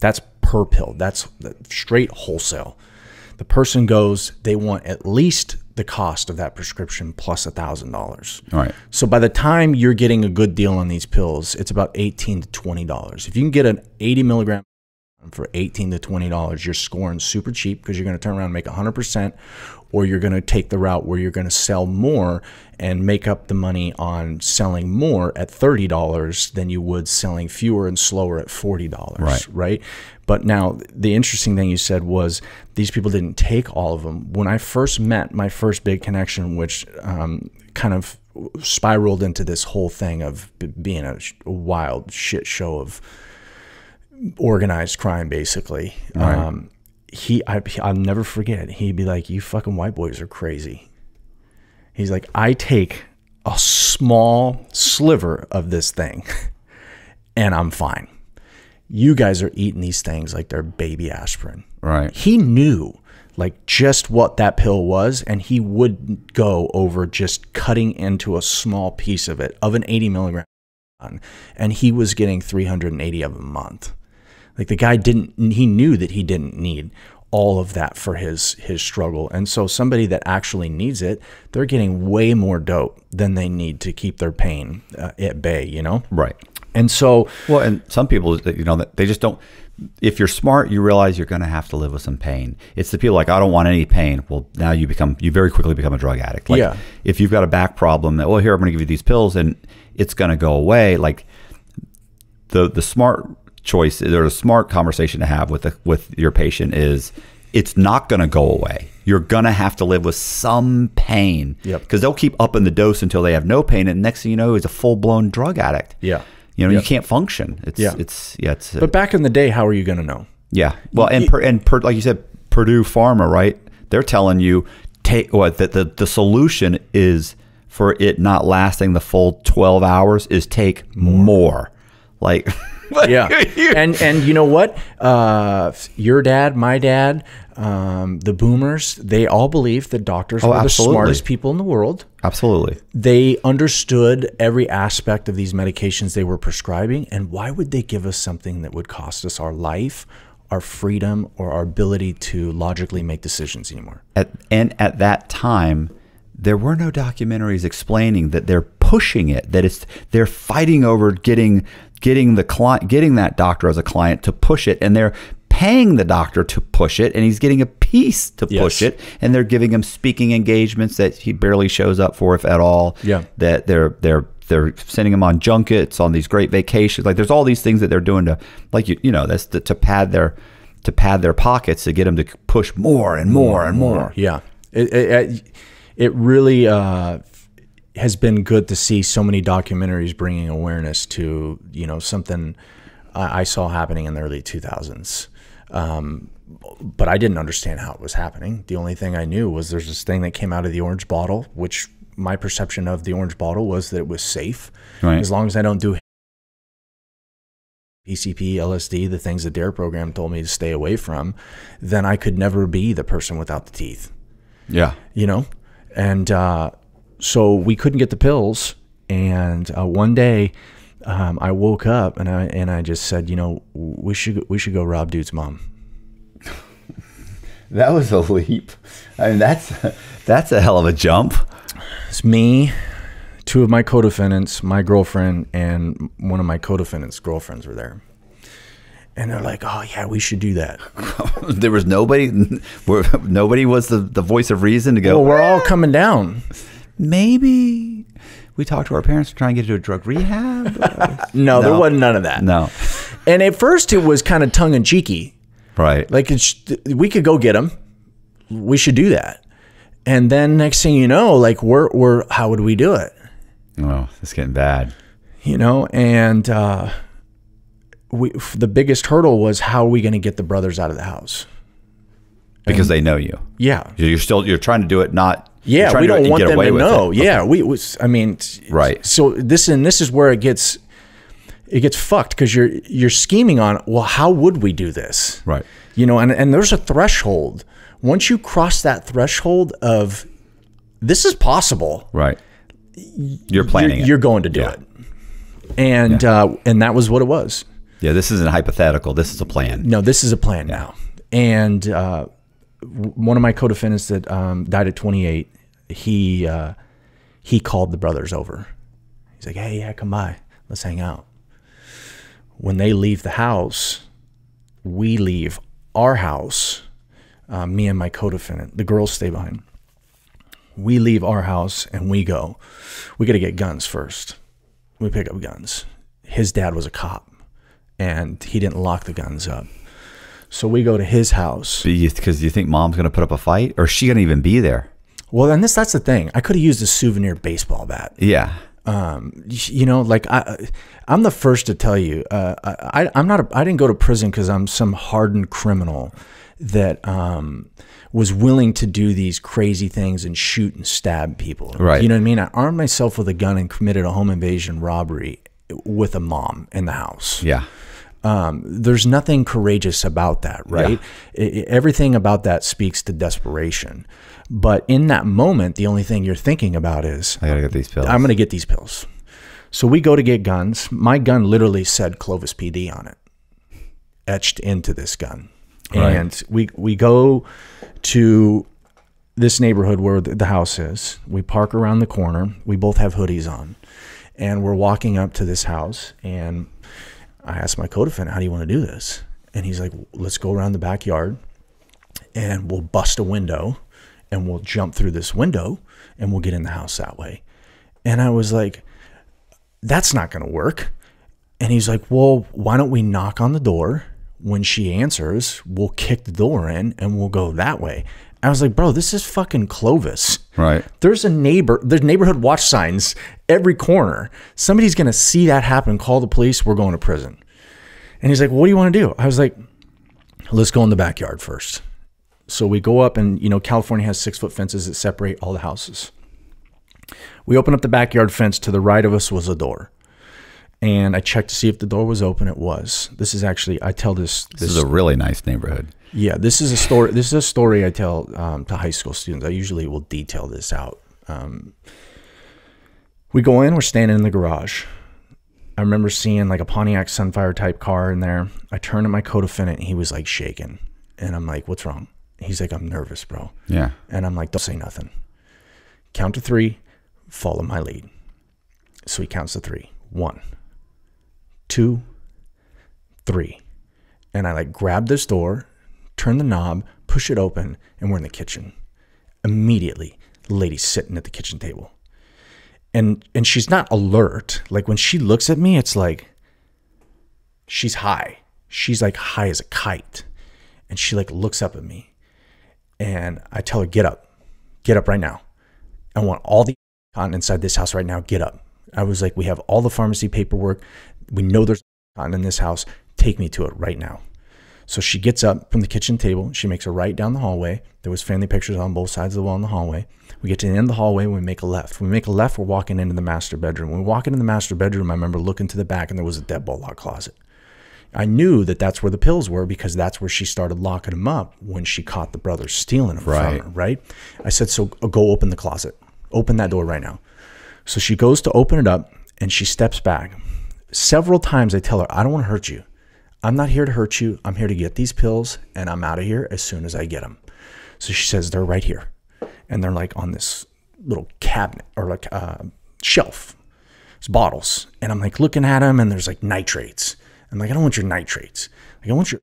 That's per pill. That's straight wholesale. The person goes, they want at least the cost of that prescription plus a thousand dollars. Right. So by the time you're getting a good deal on these pills, it's about eighteen to twenty dollars. If you can get an eighty milligram for eighteen to twenty dollars, you're scoring super cheap because you're going to turn around and make hundred percent, or you're going to take the route where you're going to sell more and make up the money on selling more at thirty dollars than you would selling fewer and slower at forty dollars. Right. Right. But now the interesting thing you said was these people didn't take all of them. When I first met my first big connection, which um, kind of spiraled into this whole thing of being a, a wild shit show of organized crime, basically. Um, he, I, I'll never forget. He'd be like, "You fucking white boys are crazy." He's like, "I take a small sliver of this thing, and I'm fine. You guys are eating these things like they're baby aspirin." Right. He knew like just what that pill was, and he wouldn't go over just cutting into a small piece of it of an 80 milligram, and he was getting 380 of a month. Like the guy didn't, he knew that he didn't need all of that for his his struggle, and so somebody that actually needs it, they're getting way more dope than they need to keep their pain uh, at bay. You know, Right. and so Well, and some people, you know, that they just don't. If you're smart, you realize you're going to have to live with some pain. It's the people like, I don't want any pain. Well, now you become, you very quickly become a drug addict. Like, Yeah. If you've got a back problem, that well, here I'm going to give you these pills, and it's going to go away. Like the the smart choice, or a smart conversation to have with the, with your patient is, it's not going to go away. You're going to have to live with some pain. Yep. Because they'll keep upping the dose until they have no pain, and next thing you know, is a full blown drug addict. Yeah. You know, Yep. you can't function. It's Yeah. it's yeah, it's but back in the day, how are you going to know? yeah. Well, and per, and per, like you said, Purdue Pharma, right? They're telling you take what that the the solution is for it not lasting the full twelve hours is take more. Like yeah and and you know what uh your dad my dad um the boomers they all believed that doctors Oh, were the smartest people in the world absolutely. they understood every aspect of these medications they were prescribing and why would they give us something that would cost us our life our freedom or our ability to logically make decisions anymore At, and at that time, there were no documentaries explaining that they're pushing it. That it's they're fighting over getting getting the client getting that doctor as a client to push it, and they're paying the doctor to push it, and he's getting a piece to push it, and they're giving him speaking engagements that he barely shows up for, if at all. Yeah. that they're they're they're sending him on junkets on these great vacations. Like there's all these things that they're doing to like you you know that's to, to pad their to pad their pockets to get them to push more and more and more. Yeah, it it, it really uh, has been good to see so many documentaries bringing awareness to you know something I, I saw happening in the early 2000s. Um, but I didn't understand how it was happening. The only thing I knew was there's this thing that came out of the orange bottle, which my perception of the orange bottle was that it was safe. Right. As long as I don't do PCP, LSD, the things the DARE program told me to stay away from, then I could never be the person without the teeth, Yeah. you know? And uh, so we couldn't get the pills. And uh, one day um, I woke up and I, and I just said, you know, we should, we should go rob dude's mom. That was a leap. I mean, that's that's a hell of a jump. It's me, two of my co-defendants, my girlfriend, and one of my co-defendants' girlfriends were there. And they're like, "Oh yeah, we should do that." there was nobody. Nobody was the, the voice of reason to go. Well, we're all coming down. Maybe we talked to our parents to try and get to a drug rehab. No, there wasn't none of that. no, And at first, it was kind of tongue in cheeky. right. Like it's, we could go get him. We should do that. And then next thing you know, like we're we're how would we do it? oh, it's getting bad. You know, and uh, we, f- the biggest hurdle was how are we going to get the brothers out of the house? because they know you. Yeah. You're still you're trying to do it not. Yeah, we don't and want them to know. it. Yeah, we was. I mean, Right. So this and this is where it gets it gets fucked because you're you're scheming on. Well, how would we do this? Right. You know, and and there's a threshold. Once you cross that threshold of this is possible, Right. You're planning you're, it. you're going to do Yeah. it. And uh, and that was what it was. Yeah, this isn't hypothetical. This is a plan. No, this is a plan now. And uh, one of my co-defendants that um, died at 28, he uh, he called the brothers over. He's like, "Hey, yeah, come by, let's hang out." When they leave the house, we leave our house. Uh, me and my co-defendant, the girls stay behind. We leave our house and we go. We got to get guns first. We pick up guns. His dad was a cop and he didn't lock the guns up. So we go to his house. Because you think mom's going to put up a fight, or is she going to even be there? Well, and this that's the thing. I could have used a souvenir baseball bat. Yeah. Um, you know, like I, I'm the first to tell you, uh, I, I'm not. A, I didn't go to prison because I'm some hardened criminal that um, was willing to do these crazy things and shoot and stab people. Right. You know what I mean? I armed myself with a gun and committed a home invasion robbery with a mom in the house. Yeah. Um, there's nothing courageous about that, right? I- I- everything about that speaks to desperation. But in that moment, the only thing you're thinking about is, I got to get these pills. I'm going to get these pills. So we go to get guns. My gun literally said Clovis PD on it, etched into this gun. Right. And we we go to this neighborhood where the the house is. We park around the corner. We both have hoodies on, and we're walking up to this house. And I asked my co-defendant, "How do you want to do this?" And he's like, "Let's go around the backyard, and we'll bust a window, and we'll jump through this window, and we'll get in the house that way." And I was like, "That's not going to work." And he's like, Well, why don't we knock on the door? When she answers, we'll kick the door in and we'll go that way. I was like, Bro, this is fucking Clovis. right. There's a neighbor, there's neighborhood watch signs every corner. Somebody's going to see that happen, call the police, we're going to prison. And he's like, What do you want to do? I was like, Let's go in the backyard first. So we go up, and you know, California has six foot fences that separate all the houses. We open up the backyard fence. To the right of us was a door and I checked to see if the door was open. It was. This is actually I tell this. This This, is a really nice neighborhood. yeah. This is a story. This is a story I tell um, to high school students. I usually will detail this out. Um, we go in. We're standing in the garage. I remember seeing like a Pontiac Sunfire type car in there. I turned to my co-defendant. And he was like shaking, and I'm like, "What's wrong?" He's like, "I'm nervous, bro." Yeah. And I'm like, don't say nothing. Count to three, follow my lead. So he counts to three. One, two, three. And I like grab this door, turn the knob, push it open, and we're in the kitchen. Immediately, the lady's sitting at the kitchen table. And and she's not alert. Like when she looks at me, it's like she's high. She's like high as a kite. And she like looks up at me and I tell her, get up, get up right now. I want all the cotton inside this house right now. Get up. I was like, we have all the pharmacy paperwork. We know there's cotton in this house. Take me to it right now. So she gets up from the kitchen table. She makes a right down the hallway. There was family pictures on both sides of the wall in the hallway. We get to the end of the hallway. We make a left. When we make a left. We're walking into the master bedroom. When we walk into the master bedroom, I remember looking to the back and there was a deadbolt lock closet. I knew that that's where the pills were because that's where she started locking them up when she caught the brothers stealing them Right. from her, right? I said, so go open the closet. Open that door right now. So she goes to open it up and she steps back. Several times I tell her, I don't want to hurt you. I'm not here to hurt you. I'm here to get these pills and I'm out of here as soon as I get them. So she says, they're right here. And they're like on this little cabinet or like uh, shelf. It's bottles. And I'm like looking at them and there's like nitrates. I'm like, I don't want your nitrates. Like, I want your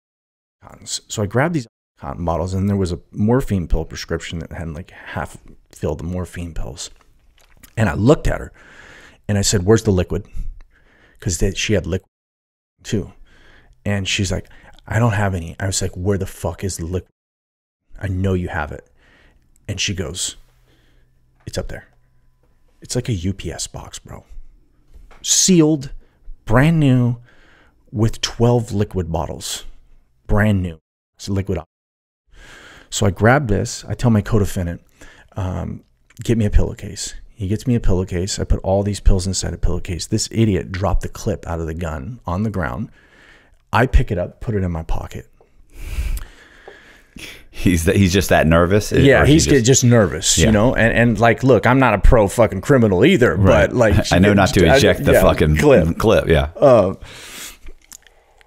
cottons. So I grabbed these cotton bottles and there was a morphine pill prescription that had like half filled of morphine pills. And I looked at her and I said, Where's the liquid? Because she had liquid too. And she's like, I don't have any. I was like, Where the fuck is the liquid? I know you have it. And she goes, It's up there. It's like a UPS box, bro. Sealed, brand new, with 12 liquid bottles, brand new. It's liquid. So I grab this. I tell my co-defendant, um, get me a pillowcase. He gets me a pillowcase. I put all these pills inside a pillowcase. This idiot dropped the clip out of the gun on the ground. I pick it up, put it in my pocket. He's he's just that nervous. Yeah, he he's just, just nervous, Yeah. you know. And and like, look, I'm not a pro fucking criminal either, but like, I know not to I- eject the yeah, fucking clip. Clip, yeah.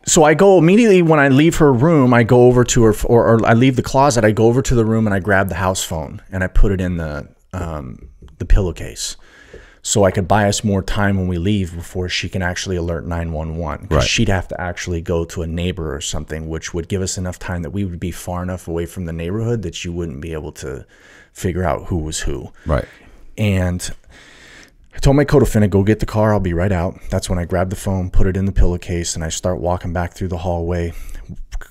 So I go immediately when I leave her room, I go over to her, or, or I leave the closet. I go over to the room and I grab the house phone and I put it in the um, the pillowcase, so I could buy us more time when we leave before she can actually alert nine one one. Because Right. she'd have to actually go to a neighbor or something, which would give us enough time that we would be far enough away from the neighborhood that you wouldn't be able to figure out who was who. right. And I told my co-defendant, go get the car. I'll be right out. That's when I grab the phone, put it in the pillowcase, and I start walking back through the hallway,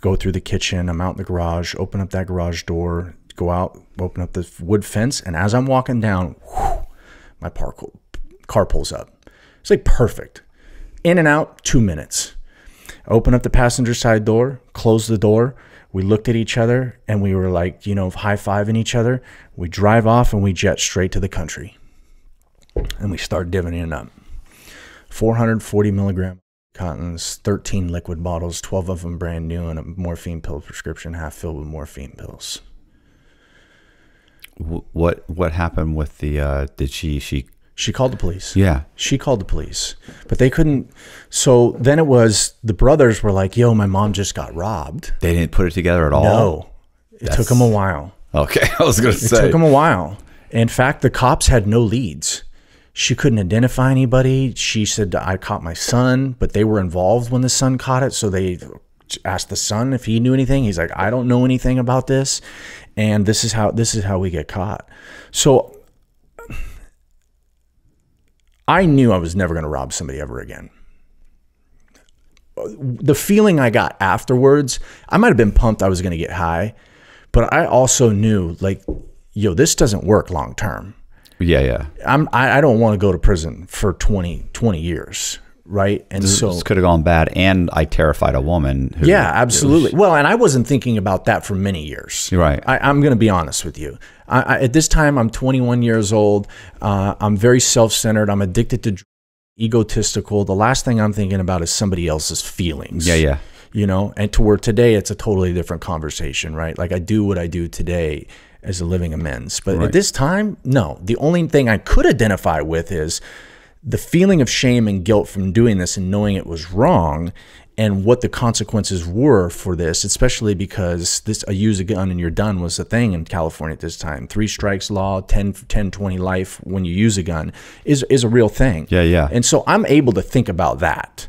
go through the kitchen. I'm out in the garage, open up that garage door, go out, open up the wood fence. And as I'm walking down, whew, my par- car pulls up. It's like perfect. In and out, two minutes. Open up the passenger side door, close the door. We looked at each other and we were like, you know, high fiving each other. We drive off and we jet straight to the country. And we start divvying it up 440 milligram cottons, 13 liquid bottles, 12 of them brand new, and a morphine pill prescription half filled with morphine pills. What what happened with the? Uh, did she she? She called the police. Yeah. She called the police, but they couldn't. So then it was the brothers were like, yo, my mom just got robbed. They didn't put it together at all. No, it took them a while. Okay, I was gonna It say. took them a while. In fact, the cops had no leads. She couldn't identify anybody. She said, I caught my son, but they were involved when the son caught it. So they asked the son if he knew anything. He's like, I don't know anything about this. And this is how this is how we get caught. So I knew I was never going to rob somebody ever again. The feeling I got afterwards, I might have been pumped I was going to get high, but I also knew like, yo, this doesn't work long term. Yeah, yeah. I'm I, I don't want to go to prison for 20, 20 years, right? And so this could have gone bad, and I terrified a woman. Who, yeah, absolutely. well, and I wasn't thinking about that for many years. Right. I, I'm going to be honest with you. I, I, at this time, I'm 21 years old. Uh, I'm very self-centered. I'm addicted to egotistical. The last thing I'm thinking about is somebody else's feelings. Yeah, yeah. You know, and to where today it's a totally different conversation, right? Like I do what I do today as a living amends. But Right. at this time, no. The only thing I could identify with is the feeling of shame and guilt from doing this and knowing it was wrong and what the consequences were for this, especially because this a use a gun and you're done was a thing in California at this time. Three strikes law, 10, 10 20 life when you use a gun is, is a real thing. Yeah, yeah. And so I'm able to think about that.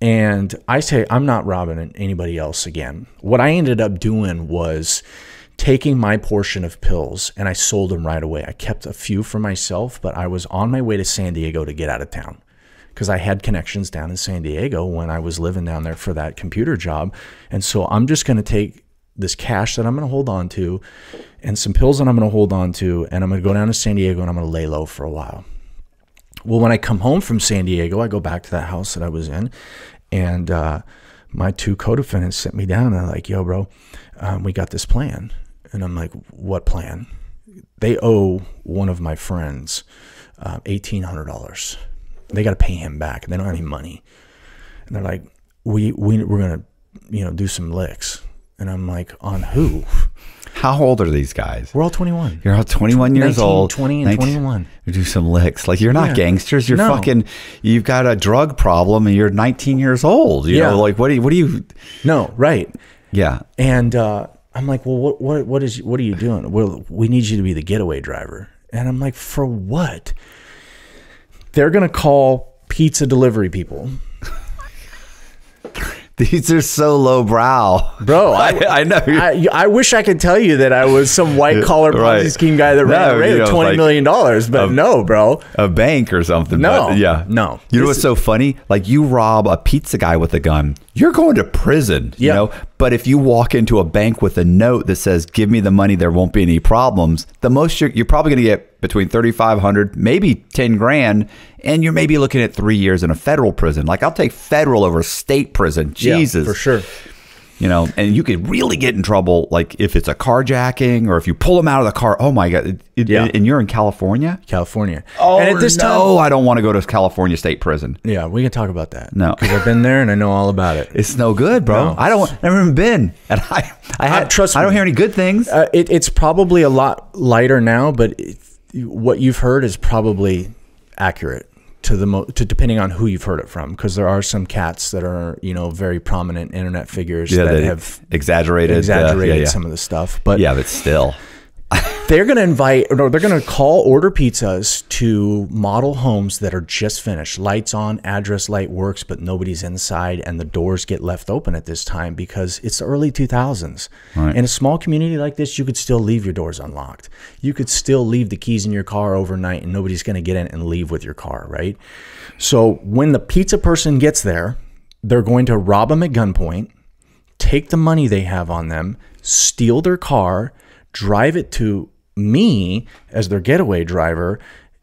And I say, I'm not robbing anybody else again. What I ended up doing was taking my portion of pills and I sold them right away. I kept a few for myself, but I was on my way to San Diego to get out of town because I had connections down in San Diego when I was living down there for that computer job. And so I'm just going to take this cash that I'm going to hold on to and some pills that I'm going to hold on to, and I'm going to go down to San Diego and I'm going to lay low for a while. Well, when I come home from San Diego, I go back to that house that I was in, and uh, my two co-defendants sit me down and they're like, "Yo, bro, um, we got this plan." And I'm like, "What plan?" They owe one of my friends uh, eighteen hundred dollars. They got to pay him back. They don't have any money, and they're like, "We we we're gonna, you know, do some licks." And I'm like, "On who?" How old are these guys? We're all 21. You're all 21 years 19, old. 20, and 19 21. You do some licks. Like you're not Yeah. gangsters. You're No. fucking. You've got a drug problem, and you're 19 years old. You Yeah. know, like what do you? What do you? No, right. Yeah. And uh, I'm like, well, what, what, what is, what are you doing? Well, we need you to be the getaway driver. And I'm like, for what? They're gonna call pizza delivery people, oh These are so low brow, bro. I, I, know. I, I wish I could tell you that I was some white collar Right. Ponzi scheme guy that ran No, a you of know, twenty like- million dollars, but no, bro. a bank or something. No, but yeah, no. You know This what's so funny? Like you rob a pizza guy with a gun, you're going to prison. You know, but if you walk into a bank with a note that says "Give me the money, there won't be any problems," the most you're, you're probably going to get between 3500 maybe 10 grand and you're maybe looking at 3 years in a federal prison like I'll take federal over state prison Jesus for sure. you know and you could really get in trouble like if it's a carjacking or if you pull them out of the car oh my god it, Yeah. and you're in California California. oh and at this time, no I don't want to go to California state prison yeah, we can talk about that. No. because I've been there and I know all about it. it's no good bro No. I don't i never even been and I I had trust I don't me. hear any good things Uh, it, it's probably a lot lighter now, but it, what you've heard is probably accurate to the mo- to depending on who you've heard it from, because there are some cats that are you know very prominent internet figures yeah that have exaggerated uh, exaggerated yeah, yeah. some of the stuff. But yeah but still they're going to invite or they're going to call order pizzas to model homes that are just finished. Lights on address light works but nobody's inside and the doors get left open at this time because it's the early 2000s Right. in a small community like this you could still leave your doors unlocked. You could still leave the keys in your car overnight and nobody's going to get in and leave with your car right? So when the pizza person gets there they're going to rob them at gunpoint take the money they have on them, steal their car, drive it to me as their getaway driver,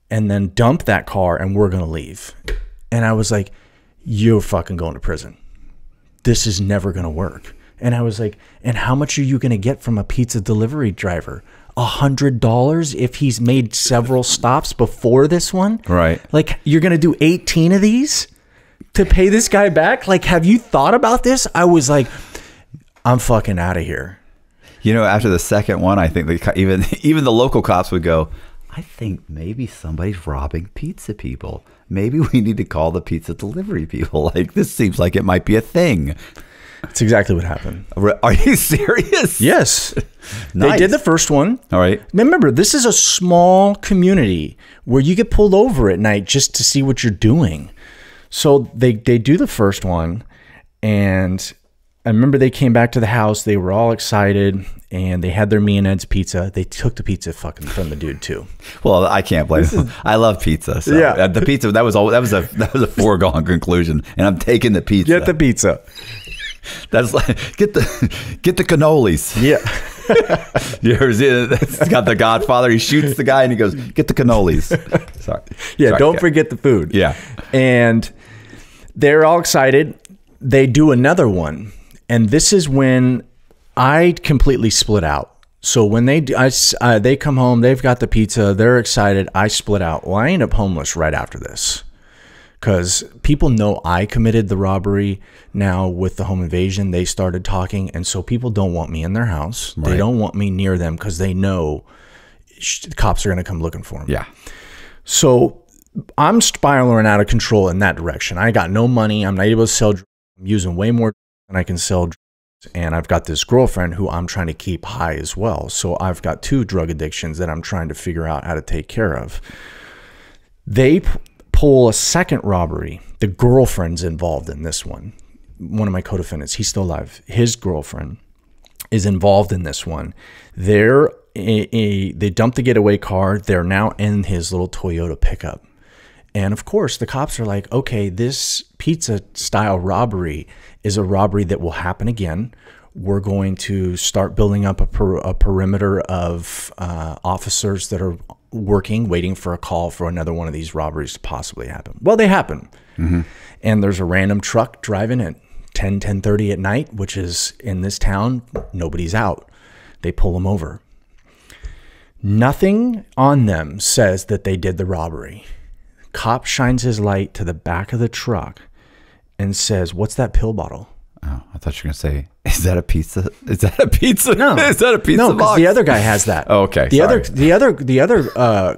and then dump that car and we're going to leave. And I was like, you're fucking going to prison. This is never going to work. And I was like, and how much are you going to get from a pizza delivery driver? A hundred dollars if he's made several stops before this one? Right. Like you're going to do 18 of these to pay this guy back? Like, have you thought about this? I was like, I'm fucking out of here. You know, after the second one, I think the, even even the local cops would go, "I think maybe somebody's robbing pizza people. Maybe we need to call the pizza delivery people. Like this seems like it might be a thing." That's exactly what happened. Are are you serious? Yes. They did the first one. All right. Remember, this is a small community where you get pulled over at night just to see what you're doing. So they they do the first one, and I remember they came back to the house. They were all excited, and they had their Me-n-Ed's pizza. They took the pizza fucking from the dude too. Well, I can't blame them. I love pizza. So Yeah. uh, the pizza that was all that was a that was a foregone conclusion, and I'm taking the pizza. Get the pizza. That's like get the get the cannolis. Yeah. You ever see it? It's got the Godfather. He shoots the guy and he goes, "Get the cannolis." Sorry. Yeah, Sorry. don't forget the food. Yeah. And they're all excited. They do another one. And this is when I completely split out. So when they do, I uh, they come home, they've got the pizza, they're excited. I split out. Well, I end up homeless right after this because people know I committed the robbery now with the home invasion. They started talking, and so people don't want me in their house. They don't want me near them because they know sh- cops are going to come looking for me. Yeah. So I'm spiraling out of control in that direction. I got no money. I'm not able to sell. I'm using way more than I can sell. And I've got this girlfriend who I'm trying to keep high as well. So I've got two drug addictions that I'm trying to figure out how to take care of. They pull a second robbery. The girlfriend's involved in this one. One of my co-defendants, he's still alive. His girlfriend is involved in this one. They're a, a, they dumped the getaway car. They're now in his little Toyota pickup. And of course, the cops are like, okay, this pizza style robbery is a robbery that will happen again. We're going to start building up a, per, a perimeter of uh, officers that are working, waiting for a call for another one of these robberies to possibly happen. Well, they happen. And there's a random truck driving at 10, 10.30 at night, which is in this town, nobody's out. They pull them over. Nothing on them says that they did the robbery. Cop shines his light to the back of the truck and says, What's that pill bottle? Oh, I thought you were gonna say, "Is that a pizza? Is that a pizza? No. is that a pizza No, because box?" the other guy has that. Oh, okay, The other the other the other uh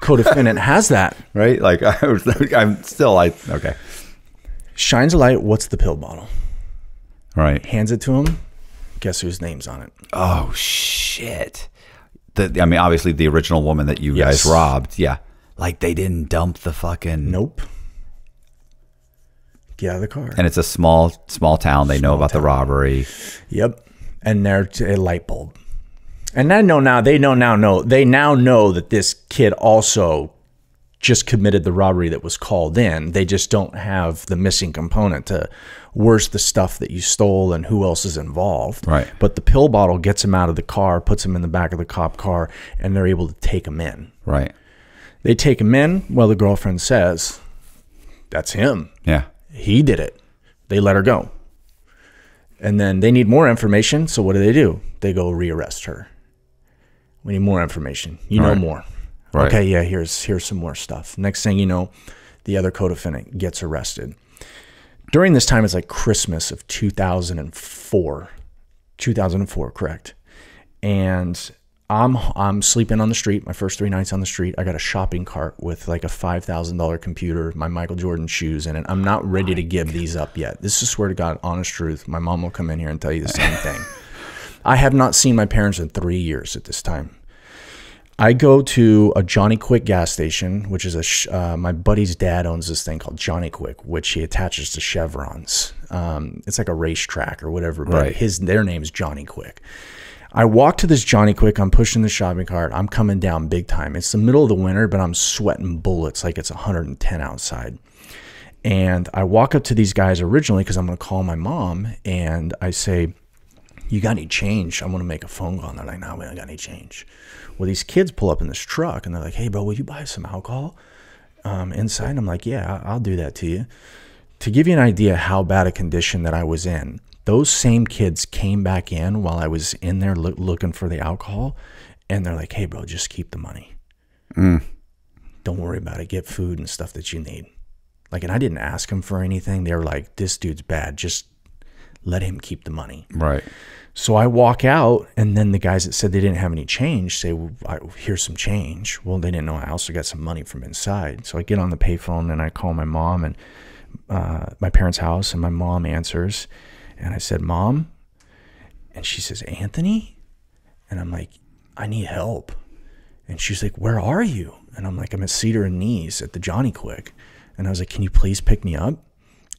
co-defendant has that. right? Like I was, I'm still like, okay, Shines a light, what's the pill bottle? right. Hands it to him. Guess whose name's on it? Oh shit! The, I mean, obviously the original woman that you Yes. guys robbed. Yeah, like they didn't dump the fucking. Nope. Get out of the car. And it's a small, small town. They know about the robbery. Yep. And there's a light bulb. And I know now they know now know they now know that this kid also just committed the robbery that was called in. They just don't have the missing component to where's the stuff that you stole and who else is involved. Right. But the pill bottle gets him out of the car, puts him in the back of the cop car, and they're able to take him in. Right. They take him in. Well, the girlfriend says, That's him. Yeah. He did it. They let her go. And then they need more information. So what do they do? They go rearrest her. We need more information. You know Right. more. Right. Okay, yeah, here's here's some more stuff. Next thing you know, the other co-defendant gets arrested. During this time, it's like Christmas of 2004. 2004, correct. And I'm I'm sleeping on the street. My first three nights on the street. I got a shopping cart with like a five thousand dollar computer, my Michael Jordan shoes in it. I'm not ready to give these up yet. This is swear to God, honest truth. My mom will come in here and tell you the same thing. I have not seen my parents in three years at this time. I go to a Johnny Quik gas station, which is a sh- uh, my buddy's dad owns this thing called Johnny Quik, which he attaches to chevrons. Um, it's like a racetrack or whatever, but Right. his their name's Johnny Quik. I walk to this Johnny Quik. I'm pushing the shopping cart. I'm coming down big time. It's the middle of the winter, but I'm sweating bullets like it's 110 outside. And I walk up to these guys originally because I'm going to call my mom, and I say, you got any change? I want to make a phone call. And they're like, no, we don't got any change. Well, these kids pull up in this truck and they're like, hey, bro, will you buy some alcohol um, inside? And I'm like, yeah, I'll do that to you. To give you an idea how bad a condition that I was in, those same kids came back in while I was in there loo- looking for the alcohol. And they're like, hey, bro, just keep the money. Don't worry about it. Get food and stuff that you need. Like, and I didn't ask them for anything. They were like, this dude's bad. Just let him keep the money. Right. So I walk out, and then the guys that said they didn't have any change say, well, I, "Here's some change." Well, they didn't know I also got some money from inside. So I get on the payphone and I call my mom and uh, my parents' house, and my mom answers, and I said, "Mom," and she says, "Anthony," and I'm like, "I need help," and she's like, "Where are you?" And I'm like, "I'm at Cedar and Nees at the Johnny Quik," and I was like, "Can you please pick me up?"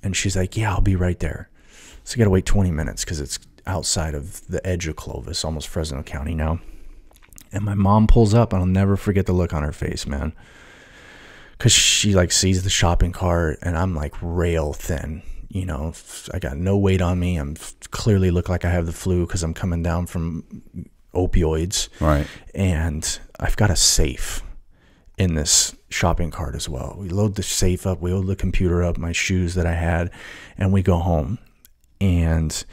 And she's like, "Yeah, I'll be right there." So I got to wait 20 minutes because it's outside of the edge of Clovis, almost Fresno County now. And my mom pulls up, and I'll never forget the look on her face, man. Because she like sees the shopping cart, and I'm like rail thin. You know, I got no weight on me. I'm clearly look like I have the flu because I'm coming down from opioids Right. and I've got a safe in this shopping cart as well. We load the safe up, we load the computer up, my shoes that I had, and we go home. And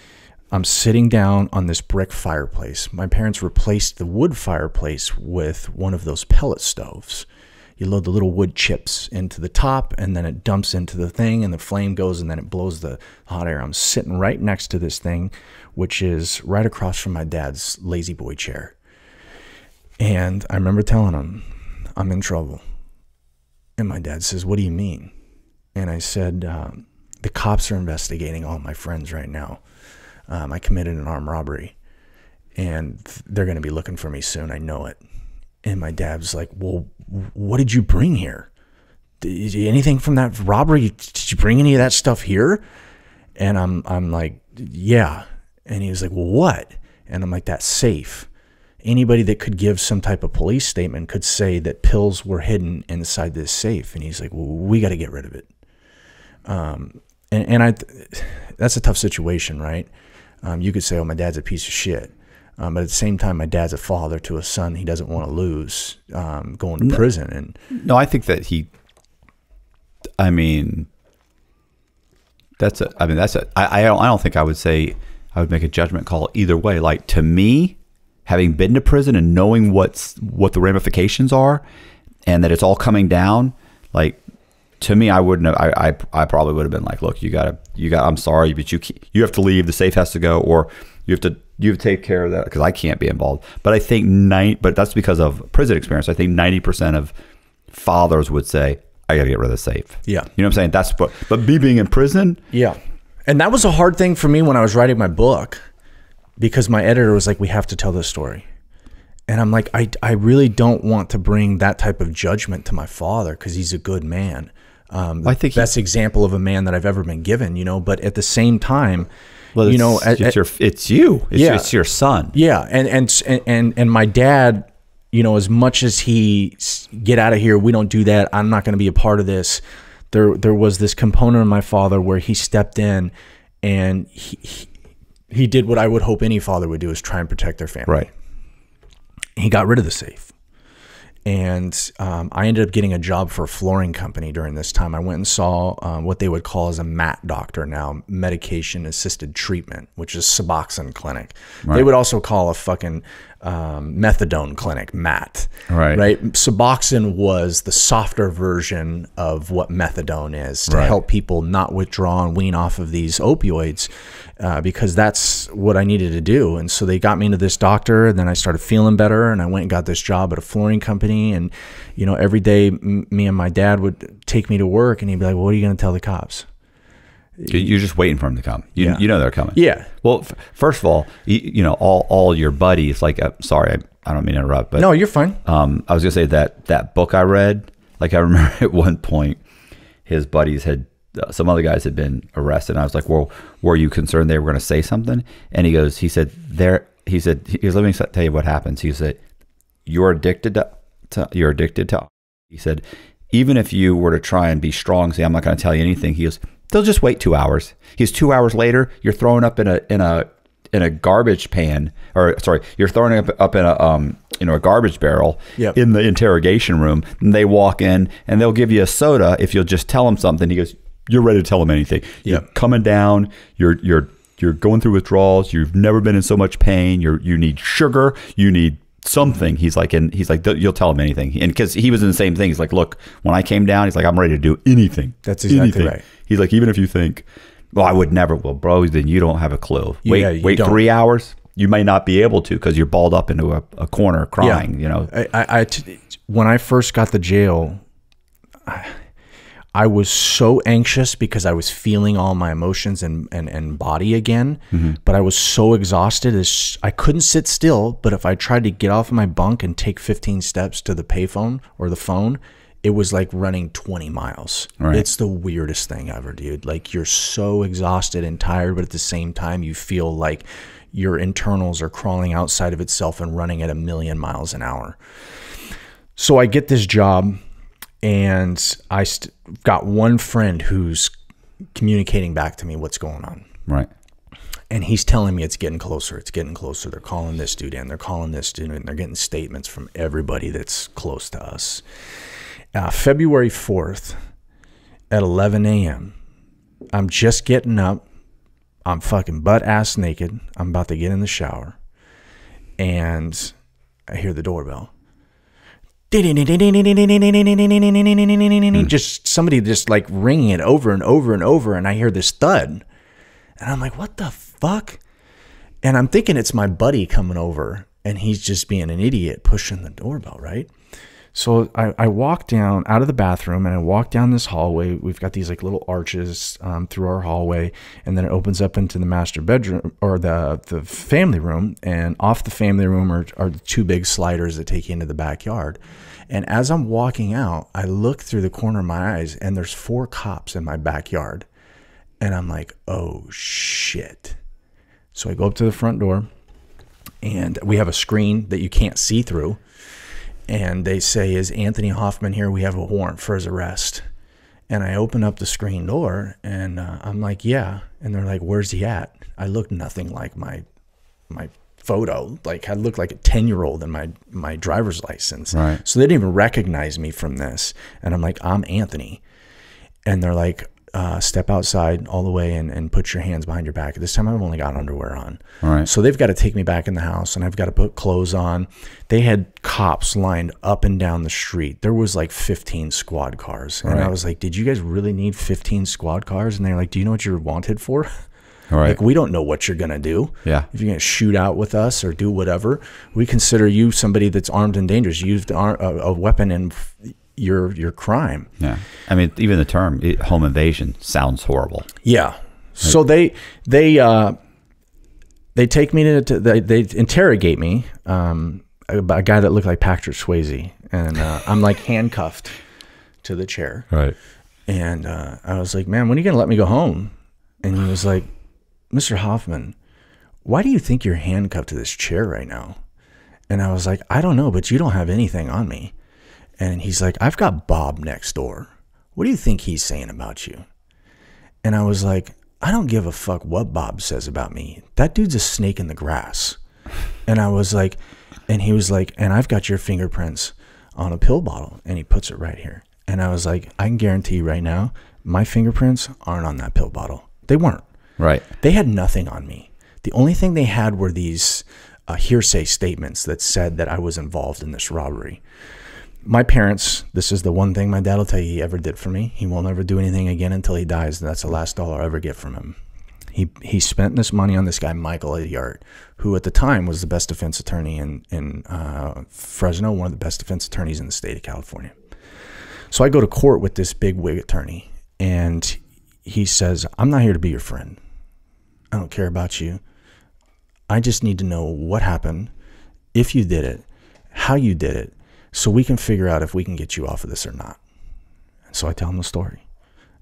I'm sitting down on this brick fireplace. My parents replaced the wood fireplace with one of those pellet stoves. You load the little wood chips into the top, and then it dumps into the thing, and the flame goes, and then it blows the hot air. I'm sitting right next to this thing, which is right across from my dad's lazy boy chair. And I remember telling him, I'm in trouble. And my dad says, What do you mean? And I said, um, The cops are investigating all my friends right now. Um, I committed an armed robbery and they're going to be looking for me soon. I know it. And my dad's like, Well, what did you bring here? Did you, anything from that robbery? Did you bring any of that stuff here? And I'm, I'm like, Yeah. And he was like, Well, what? And I'm like, That safe anybody that could give some type of police statement could say that pills were hidden inside this safe and he's like well we got to get rid of it um, and, and i that's a tough situation right um, you could say oh my dad's a piece of shit um, but at the same time my dad's a father to a son he doesn't want to lose um, going to prison and No, I think that he. I mean, that's a. I mean, that's a. I. I don't. I don't think I would say I would make a judgment call either way. Like to me, having been to prison and knowing what's what the ramifications are, and that it's all coming down, like to me, I wouldn't have. I. I, I probably would have been like, look, you gotta. You got. I'm sorry, but you. You have to leave. The safe has to go, or you have to. You have to take care of that because I can't be involved. But I think nine. But that's because of prison experience. I think ninety percent of fathers would say, I got to get rid of the safe. Yeah. You know what I'm saying? That's what, but me being in prison, Yeah. And that was a hard thing for me when I was writing my book because my editor was like, we have to tell this story. And I'm like, I, I really don't want to bring that type of judgment to my father because he's a good man. Um, I think he- best example of a man that I've ever been given, you know, but at the same time, well, you know, it's, at- your, it's you, it's, Yeah. it's your son. yeah, and and and and my dad you know, as much as he get out of here, we don't do that. I'm not going to be a part of this. There, there was this component of my father where he stepped in, and he, he he did what I would hope any father would do is try and protect their family. Right. He got rid of the safe. And um, I ended up getting a job for a flooring company during this time. I went and saw um, what they would call as a MAT doctor now, medication assisted treatment, which is Suboxone clinic. They would also call a fucking um, methadone clinic MAT. Right. Right. Suboxone was the softer version of what methadone is to Right. help people not withdraw and wean off of these opioids uh, because that's what I needed to do. And so they got me into this doctor, and then I started feeling better, and I went and got this job at a flooring company. And you know, every day m- me and my dad would take me to work, and he'd be like, well, "What are you going to tell the cops?" You- You're just waiting for them to come. You, Yeah. you know they're coming. Yeah. Well, f- first of all, you, you know all all your buddies. Like, uh, sorry, I, I don't mean to interrupt, but No, you're fine. um, I was gonna say that that book I read. Like, I remember at one point, his buddies had some other guys had been arrested. And I was like, "Well, were you concerned they were going to say something?" And he goes, he said, "There." He said, "He goes, let me tell you what happens." He said, "You're addicted to, to you're addicted to." He said, "Even if you were to try and be strong, say I'm not going to tell you anything," he goes, "They'll just wait two hours." He's two hours later, you're throwing up in a in a in a garbage pan, or sorry, you're throwing up up in a um you know a garbage barrel Yep. in the interrogation room. And they walk in and they'll give you a soda if you'll just tell them something. He goes, "You're ready to tell them anything. You're Yep. coming down. You're you're you're going through withdrawals. You've never been in so much pain. You're you need sugar. You need." Something he's like, and he's like, you'll tell him anything, and because he was in the same thing, he's like, look, when I came down, he's like, I'm ready to do anything. That's exactly Anything. right. He's like, even if you think, well, I would never. Well, bro, then you don't have a clue. Wait, Yeah, wait don't. three hours. You may not be able to because you're balled up into a, a corner crying. You know, I, I, I t- when I first got the jail, I, I was so anxious because I was feeling all my emotions and, and, and body again. Mm-hmm. But I was so exhausted, as I couldn't sit still. But if I tried to get off of my bunk and take 15 steps to the payphone or the phone, it was like running 20 miles. Right. It's the weirdest thing ever, dude. Like you're so exhausted and tired, but at the same time, you feel like your internals are crawling outside of itself and running at a million miles an hour. So I get this job, and I st- got one friend who's communicating back to me what's going on. right? And he's telling me it's getting closer. It's getting closer. They're calling this dude in. They're calling this dude in. They're getting statements from everybody that's close to us. Uh, February 4th at 11 a.m., I'm just getting up. I'm fucking butt ass naked. I'm about to get in the shower. And I hear the doorbell. Just somebody just like ringing it over and over and over. And I hear this thud. And I'm like, what the fuck? And I'm thinking it's my buddy coming over and he's just being an idiot pushing the doorbell, right? So I, I walk down out of the bathroom and I walk down this hallway. We've got these like little arches um, through our hallway, and then it opens up into the master bedroom or the the family room. And off the family room are, are two big sliders that take you into the backyard. And as I'm walking out, I look through the corner of my eyes, and there's four cops in my backyard. And I'm like, oh shit. So I go up to the front door, and we have a screen that you can't see through. And they say, Is Anthony Hoffman here? We have a warrant for his arrest. And I open up the screen door, and uh, I'm like, Yeah. And they're like, Where's he at? I look nothing like my my photo. Like I look like a 10 year old in my my driver's license. Right. So they didn't even recognize me from this. And I'm like, I'm Anthony and they're like, uh, step outside all the way and, and put your hands behind your back. This time I've only got underwear on. All right. So they've got to take me back in the house and I've got to put clothes on. They had cops lined up and down the street. There was like 15 squad cars. And I was like, did you guys really need 15 squad cars? And they're like, do you know what you're wanted for? All right. Like, we don't know what you're going to do. Yeah. If you're going to shoot out with us or do whatever, we consider you somebody that's armed and dangerous. You used a, a weapon f- your your crime. yeah. I mean, even the term it, home invasion sounds horrible. Yeah. So they they uh, they take me to, to they, they interrogate me. Um, a, a guy that looked like Patrick Swayze, and uh, I'm like handcuffed to the chair. Right. And uh, I was like, "Man, when are you gonna let me go home?" And he was like, "Mr. Hoffman, why do you think you're handcuffed to this chair right now?" And I was like, I don't know, but you don't have anything on me. And he's like, I've got Bob next door. What do you think he's saying about you? And I was like, I don't give a fuck what Bob says about me. That dude's a snake in the grass. And I was like, and he was like, and I've got your fingerprints on a pill bottle. And he puts it right here. And I was like, I can guarantee you right now, my fingerprints aren't on that pill bottle. They weren't. Right. They had nothing on me. The only thing they had were these uh, hearsay statements that said that I was involved in this robbery. My parents, this is the one thing my dad will tell you he ever did for me. He will never do anything again until he dies. That's the last dollar I ever get from him. He, he spent this money on this guy, Michael Idiart, who at the time was the best defense attorney in, in uh, Fresno, one of the best defense attorneys in the state of California. So I go to court with this big wig attorney, and he says, I'm not here to be your friend. I don't care about you. I just need to know what happened, if you did it, how you did it, so we can figure out if we can get you off of this or not. And so I tell him the story.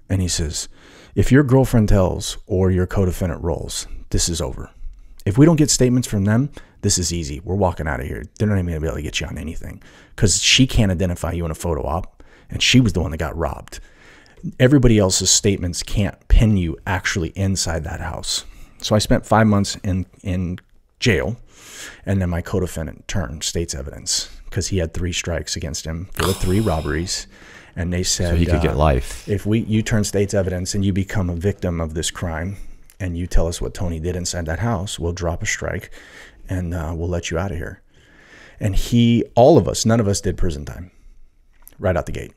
And he says, if your girlfriend tells or your co-defendant rolls, this is over. If we don't get statements from them, this is easy. We're walking out of here. They're not even gonna be able to get you on anything because she can't identify you in a photo op, and she was the one that got robbed. Everybody else's statements can't pin you actually inside that house. So I spent five months in in jail, and then my co-defendant turned state's evidence because he had three strikes against him for the three robberies, and they said So he could uh, get life. if we you turn state's evidence and you become a victim of this crime and you tell us what tony did inside that house we'll drop a strike and uh, we'll let you out of here. And he all of us none of us did prison time right out the gate.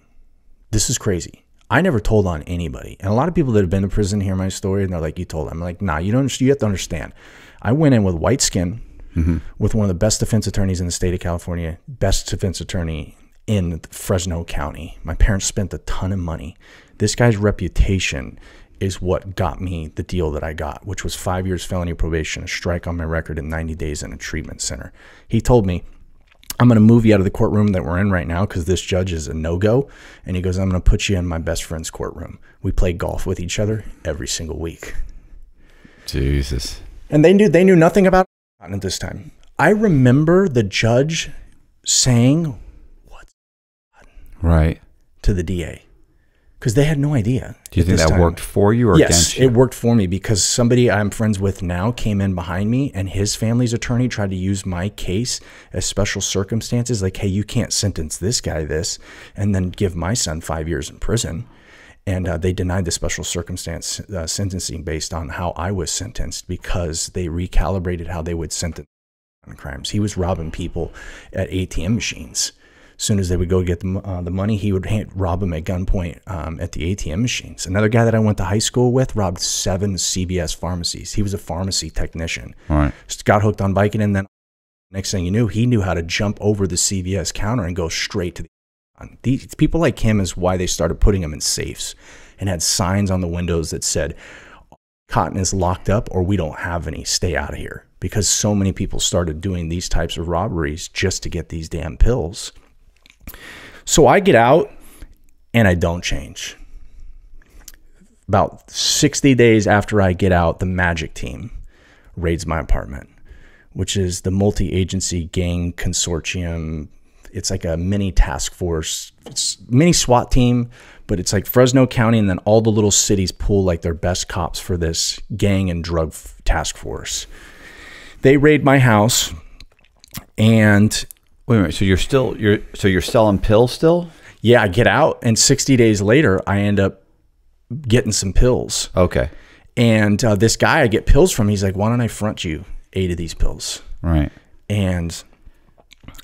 This is crazy. I never told on anybody. And a lot of people that have been to prison hear my story and they're like you told them. I'm like nah you don't you have to understand. I went in with white skin Mm-hmm. with one of the best defense attorneys in the state of california best defense attorney in Fresno County. My parents spent a ton of money. This guy's reputation is what got me the deal that I got, which was five years felony probation, a strike on my record, and 90 days in a treatment center. He told me, I'm going to move you out of the courtroom that we're in right now because this judge is a no go. And he goes, I'm going to put you in my best friend's courtroom. We play golf with each other every single week. Jesus. And they knew they knew nothing about it at this time. I remember the judge saying Right. to the DA because they had no idea. Do you think that time. worked for you or Yes, against you? it worked for me because somebody I'm friends with now came in behind me and his family's attorney tried to use my case as special circumstances. Like, hey, you can't sentence this guy this and then give my son five years in prison. And uh, they denied the special circumstance uh, sentencing based on how I was sentenced because they recalibrated how they would sentence on crimes. He was robbing people at ATM machines. As soon as they would go get the, uh, the money, he would hand, rob them at gunpoint um, at the ATM machines. Another guy that I went to high school with robbed seven CVS pharmacies. He was a pharmacy technician. Right. Just got hooked on biking, and then next thing you knew, he knew how to jump over the CVS counter and go straight to the. Um, these people like him is why they started putting him in safes and had signs on the windows that said, "Cotton is locked up, or we don't have any. Stay out of here." Because so many people started doing these types of robberies just to get these damn pills. So I get out and I don't change. About 60 days after I get out, the MAGEC team raids my apartment, which is the multi agency gang consortium. It's like a mini task force, it's mini SWAT team, but it's like Fresno County, and then all the little cities pull like their best cops for this gang and drug f- task force. They raid my house, and Wait a minute. So you're still you're so you're selling pills still? yeah, I get out, and 60 days later, I end up getting some pills. Okay. And uh, this guy I get pills from, he's like, why don't I front you eight of these pills? Right. And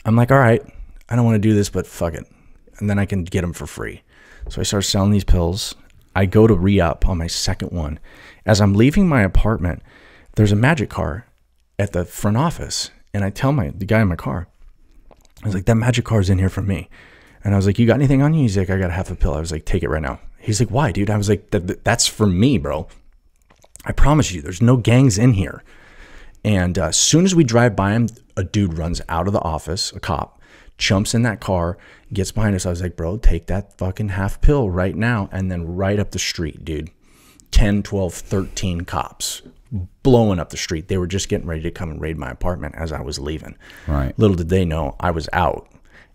I'm like, all right, I don't want to do this, but fuck it. And then I can get them for free. So I start selling these pills. I go to re up on my second one. As I'm leaving my apartment, there's a MAGEC car at the front office. And I tell my the guy in my car, I was like, that MAGEC car's in here for me. And I was like, you got anything on you? He's like, I got half a pill. I was like, take it right now. He's like, why, dude? I was like, that, that's for me, bro. I promise you, there's no gangs in here. And uh, as soon as we drive by him, a dude runs out of the office, a cop, jumps in that car, gets behind us. I was like, bro, take that fucking half pill right now. And then right up the street, dude. 10, 12, 13 cops blowing up the street. They were just getting ready to come and raid my apartment as I was leaving. Right. Little did they know I was out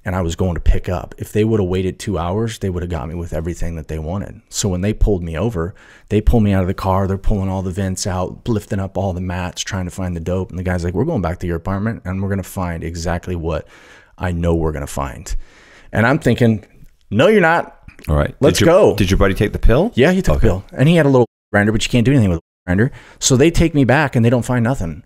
and I was going to pick up. If they would have waited two hours, they would have got me with everything that they wanted. So when they pulled me over, they pulled me out of the car. They're pulling all the vents out, lifting up all the mats, trying to find the dope. And the guy's like, We're going back to your apartment and we're going to find exactly what I know we're going to find. And I'm thinking, No, you're not. All right. Let's did your, go. Did your buddy take the pill? Yeah, he took the pill. And he had a little grinder, but you can't do anything with a grinder. So they take me back and they don't find nothing.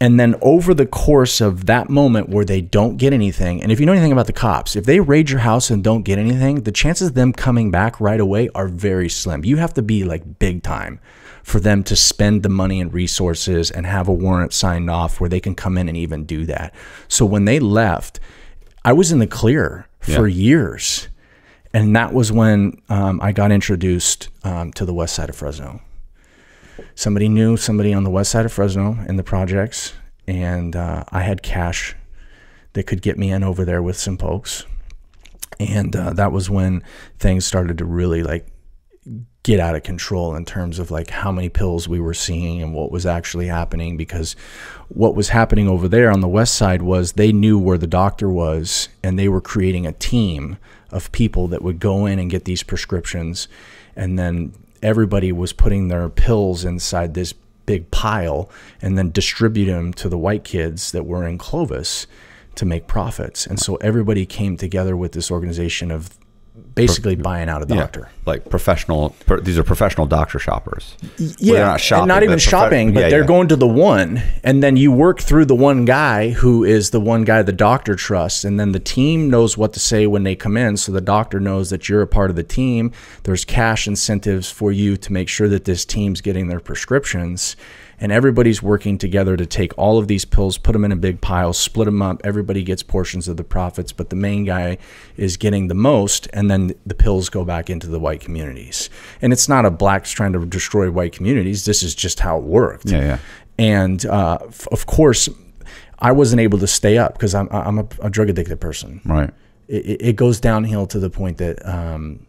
And then over the course of that moment where they don't get anything, and if you know anything about the cops, if they raid your house and don't get anything, the chances of them coming back right away are very slim. You have to be like big time for them to spend the money and resources and have a warrant signed off where they can come in and even do that. So when they left, I was in the clear for Yeah. years. And that was when um, I got introduced um, to the west side of Fresno somebody knew somebody on the west side of Fresno in the projects, and uh, I had cash that could get me in over there with some folks. And uh, that was when things started to really like get out of control in terms of like how many pills we were seeing and what was actually happening because what was happening over there on the west side was they knew where the doctor was and they were creating a team of people that would go in and get these prescriptions. And then everybody was putting their pills inside this big pile and then distribute them to the white kids that were in Clovis to make profits. And so everybody came together with this organization of basically buying out a doctor Like professional. Per, these are professional doctor shoppers. yeah, they're not shopping, and not even shopping, but yeah, they're yeah. going to the one, and then you work through the one guy who is the one guy the doctor trusts, and then the team knows what to say when they come in, so the doctor knows that you're a part of the team. There's cash incentives for you to make sure that this team's getting their prescriptions, and everybody's working together to take all of these pills, put them in a big pile, split them up. Everybody gets portions of the profits, but the main guy is getting the most, and then the pills go back into the white communities. And it's not a blacks trying to destroy white communities. This is just how it worked. Yeah, yeah. And uh, of course, I wasn't able to stay up because I'm I'm a, a drug addicted person. Right. It, it- it goes downhill to the point that um,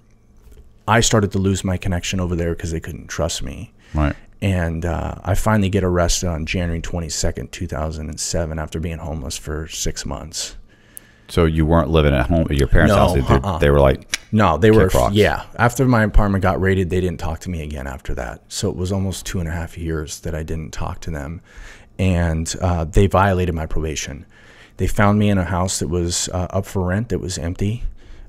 I started to lose my connection over there because they couldn't trust me. Right. And uh, I finally get arrested on January 22nd, 2007, after being homeless for six months. So you weren't living at home at your parents' No, house. They, uh-uh. they were like, No, they were. Rocks. Yeah. After my apartment got raided, they didn't talk to me again after that. So it was almost two and a half years that I didn't talk to them. And uh, they violated my probation. They found me in a house that was uh, up for rent, that was empty.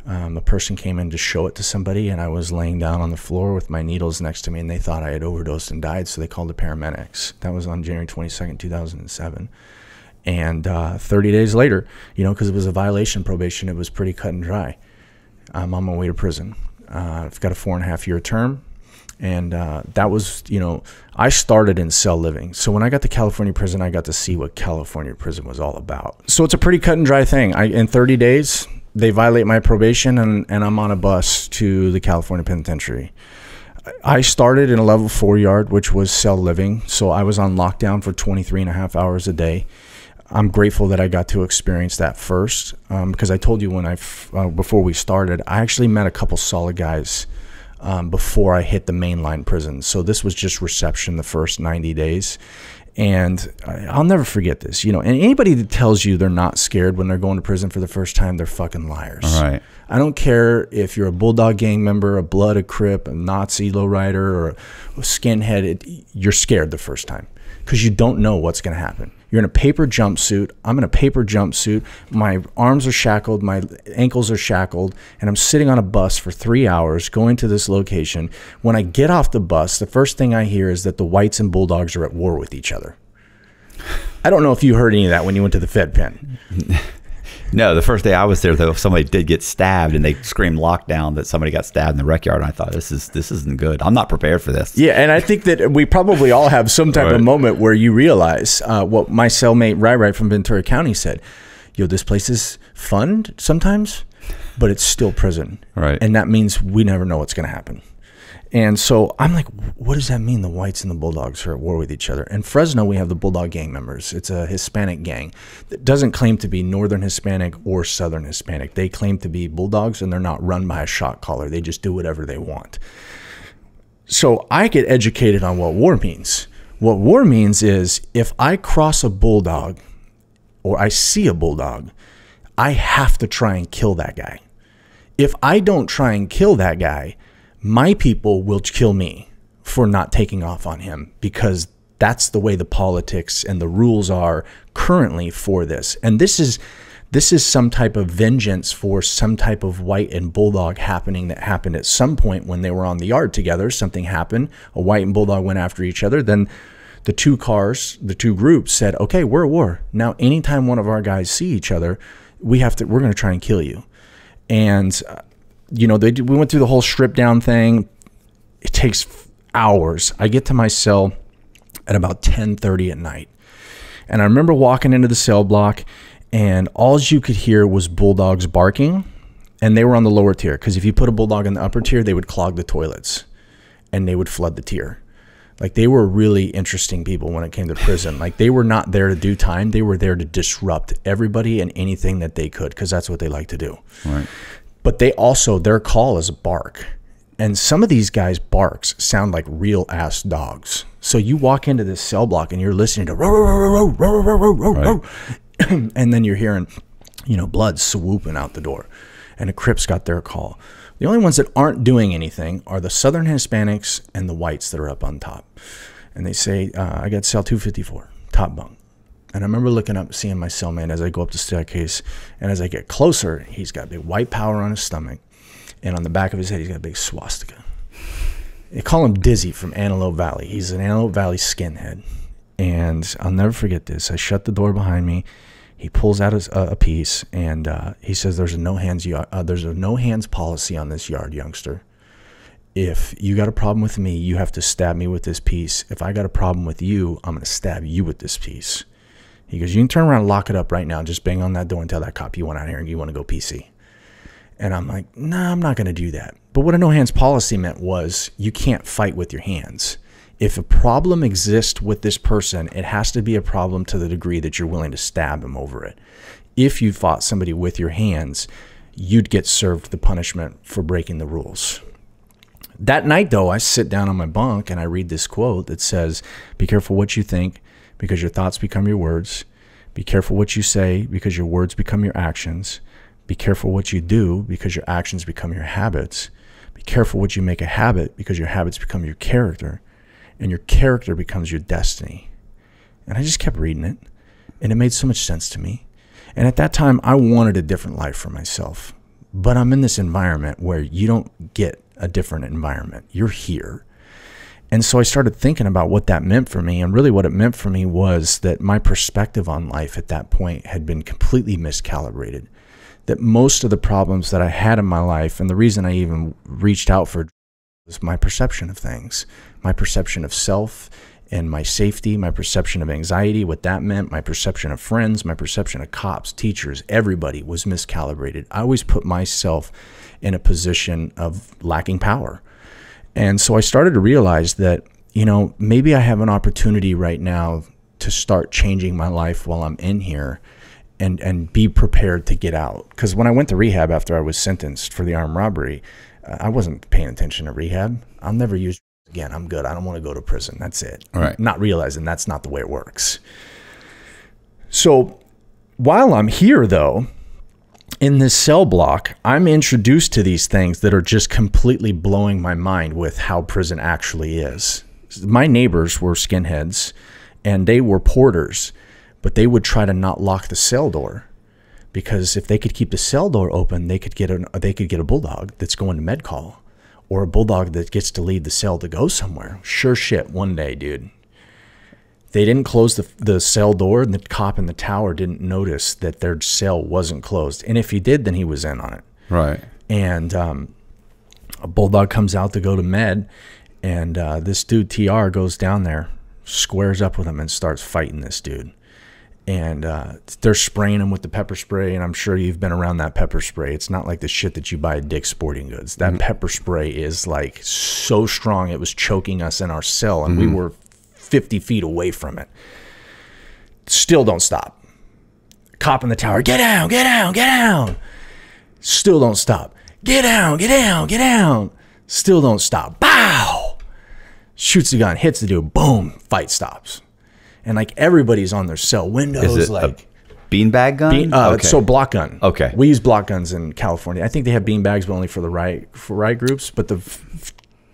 Um, a person came in to show it to somebody, and I was laying down on the floor with my needles next to me, and they thought I had overdosed and died. So they called the paramedics. That was on January 22nd, 2007. And uh, 30 days later, you know, because it was a violation probation, it was pretty cut and dry. I'm on my way to prison. Uh, I've got a four and a half year term. And uh, that was, you know, I started in cell living. So when I got to California prison, I got to see what California prison was all about. So it's a pretty cut and dry thing. I, in 30 days, they violate my probation, and, and I'm on a bus to the California penitentiary. I started in a level four yard, which was cell living. So I was on lockdown for 23 and a half hours a day. I'm grateful that I got to experience that first um, because I told you when I, uh, before we started, I actually met a couple solid guys um, before I hit the mainline prison. So this was just reception the first 90 days. And I'll never forget this, you know. And anybody that tells you they're not scared when they're going to prison for the first time, they're fucking liars. All right. I don't care if you're a Bulldog gang member, a Blood, a Crip, a Nazi lowrider, or a skinhead. It, you're scared the first time because you don't know what's going to happen. You're in a paper jumpsuit. I'm in a paper jumpsuit. My arms are shackled. My ankles are shackled. And I'm sitting on a bus for three hours going to this location. When I get off the bus, the first thing I hear is that the whites and Bulldogs are at war with each other. I don't know if you heard any of that when you went to the Fed pen. No, the first day I was there, though, somebody did get stabbed, and they screamed lockdown that somebody got stabbed in the rec yard. And I thought, this is this isn't good. I'm not prepared for this. Yeah, and I think that we probably all have some type Right. of moment where you realize uh, what my cellmate Rai Rai from Ventura County said. Yo, this place is fun sometimes, but it's still prison. Right. And that means we never know what's going to happen. And so I'm like, what does that mean? The whites and the bulldogs are at war with each other. In Fresno, we have the Bulldog gang members. It's a Hispanic gang that doesn't claim to be Northern Hispanic or Southern Hispanic. They claim to be bulldogs and they're not run by a shot caller. They just do whatever they want So I get educated on what war means. What war means is if I cross a bulldog or I see a bulldog, I have to try and kill that guy. If I don't try and kill that guy, my people will kill me for not taking off on him because that's the way the politics and the rules are currently for this. And this is this is some type of vengeance for some type of white and bulldog happening that happened at some point when they were on the yard together. Something happened. A white and bulldog went after each other. Then the two cars, the two groups said, "Okay, we're at war now. Anytime one of our guys see each other, we have to. We're going to try and kill you." And uh, you know, they we went through the whole strip down thing. It takes hours. I get to my cell at about 10:30 at night. And I remember walking into the cell block and all you could hear was bulldogs barking and they were on the lower tier because if you put a bulldog in the upper tier, they would clog the toilets and they would flood the tier. Like they were really interesting people when it came to prison. Like they were not there to do time; they were there to disrupt everybody and anything that they could because that's what they like to do. Right. But they also their call is a bark, and some of these guys' barks sound like real ass dogs. So you walk into this cell block and you're listening to row, row, row, row, row, row, row, row, and then you're hearing, you know, blood swooping out the door, and the Crips got their call. The only ones that aren't doing anything are the Southern Hispanics and the whites that are up on top. And they say, uh, I got cell 254, top bunk. And I remember looking up, seeing my cellmate as I go up the staircase. And as I get closer, he's got a big white power on his stomach. And on the back of his head, he's got a big swastika. They call him Dizzy from Antelope Valley. He's an Antelope Valley skinhead. And I'll never forget this. I shut the door behind me he pulls out a, a piece and uh, he says, "There's a no hands uh, there's a no hands policy on this yard, youngster. If you got a problem with me, you have to stab me with this piece. If I got a problem with you, I'm gonna stab you with this piece." He goes, "You can turn around and lock it up right now. Just bang on that door and tell that cop you want out here and you want to go PC." And I'm like, "Nah, I'm not gonna do that." But what a no hands policy meant was you can't fight with your hands if a problem exists with this person, it has to be a problem to the degree that you're willing to stab him over it. If you fought somebody with your hands, you'd get served the punishment for breaking the rules. That night, though, I sit down on my bunk and I read this quote that says, Be careful what you think, because your thoughts become your words. Be careful what you say, because your words become your actions. Be careful what you do, because your actions become your habits. Be careful what you make a habit, because your habits become your character and your character becomes your destiny. And I just kept reading it, and it made so much sense to me. And at that time, I wanted a different life for myself. But I'm in this environment where you don't get a different environment. You're here. And so I started thinking about what that meant for me. And really, what it meant for me was that my perspective on life at that point had been completely miscalibrated. That most of the problems that I had in my life, and the reason I even reached out for was my perception of things, my perception of self and my safety, my perception of anxiety, what that meant, my perception of friends, my perception of cops, teachers, everybody was miscalibrated. I always put myself in a position of lacking power. And so I started to realize that, you know, maybe I have an opportunity right now to start changing my life while I'm in here and and be prepared to get out. Because when I went to rehab after I was sentenced for the armed robbery, uh, I wasn't paying attention to rehab. I'll never use again. I'm good. I don't want to go to prison. That's it. All right. Not realizing that's not the way it works. So while I'm here, though, in this cell block, I'm introduced to these things that are just completely blowing my mind with how prison actually is. My neighbors were skinheads and they were porters, but they would try to not lock the cell door because if they could keep the cell door open, they could get a they could get a bulldog that's going to med call, or a bulldog that gets to leave the cell to go somewhere. Sure shit, one day, dude. They didn't close the the cell door, and the cop in the tower didn't notice that their cell wasn't closed. And if he did, then he was in on it. Right. And um, a bulldog comes out to go to med, and uh, this dude Tr goes down there, squares up with him, and starts fighting this dude and uh, they're spraying him with the pepper spray. And I'm sure you've been around that pepper spray. It's not like the shit that you buy at Dick's Sporting Goods. That mm-hmm. pepper spray is like so strong it was choking us in our cell, and mm-hmm. we were 50 feet away from it. Still don't stop. Cop in the tower, get down, get down, get down. Still don't stop. Get down, get down, get down. Still don't stop. Bow. shoots the gun, hits the dude, boom, fight stops. And like everybody's on their cell windows, Is it like beanbag gun? Bean- uh, okay. So block gun. Okay. We use block guns in California. I think they have beanbags, but only for the right for right groups. But the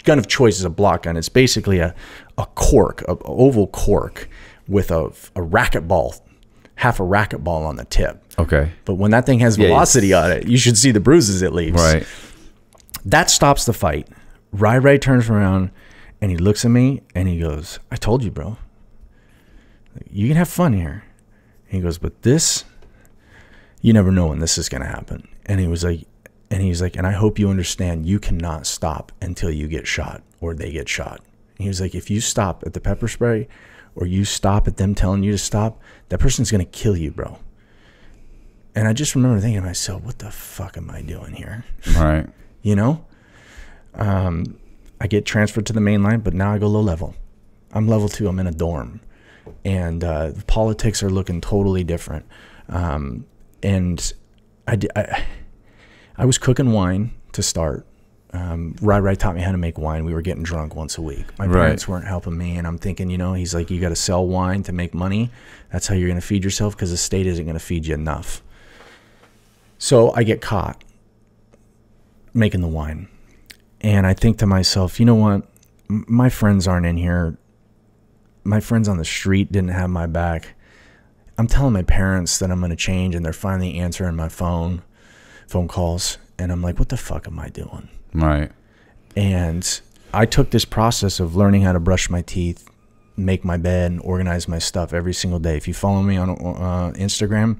gun of choice is a block gun. It's basically a a cork, a, a oval cork with a a racquetball, half a racquetball on the tip. okay. But when that thing has Yeah, velocity it's- on it, you should see the bruises it leaves. Right. That stops the fight. Rai Rai turns around and he looks at me and he goes, I told you, bro. You can have fun here. He goes, but this, you never know when this is going to happen. And he was like, and he's like, and I hope you understand you cannot stop until you get shot or they get shot. He was like, if you stop at the pepper spray or you stop at them telling you to stop, that person's going to kill you, bro. And I just remember thinking to myself, what the fuck am I doing here? Right. you know um, i get transferred to the main line but now i go low level i'm level two i'm in a dorm and uh, the politics are looking totally different um, and I, I, I was cooking wine to start um, Rai Rai taught me how to make wine. We were getting drunk once a week. My Right. parents weren't helping me, and I'm thinking, you know, he's like, you got to sell wine to make money. That's how you're going to feed yourself because the state isn't going to feed you enough. So I get caught making the wine. And I think to myself, you know what? M- My friends aren't in here. My friends on the street didn't have my back. I'm telling my parents that I'm going to change, and they're finally answering my phone, phone calls. And I'm like, what the fuck am I doing? Right. And I took this process of learning how to brush my teeth, make my bed, and organize my stuff every single day. If you follow me on uh, Instagram,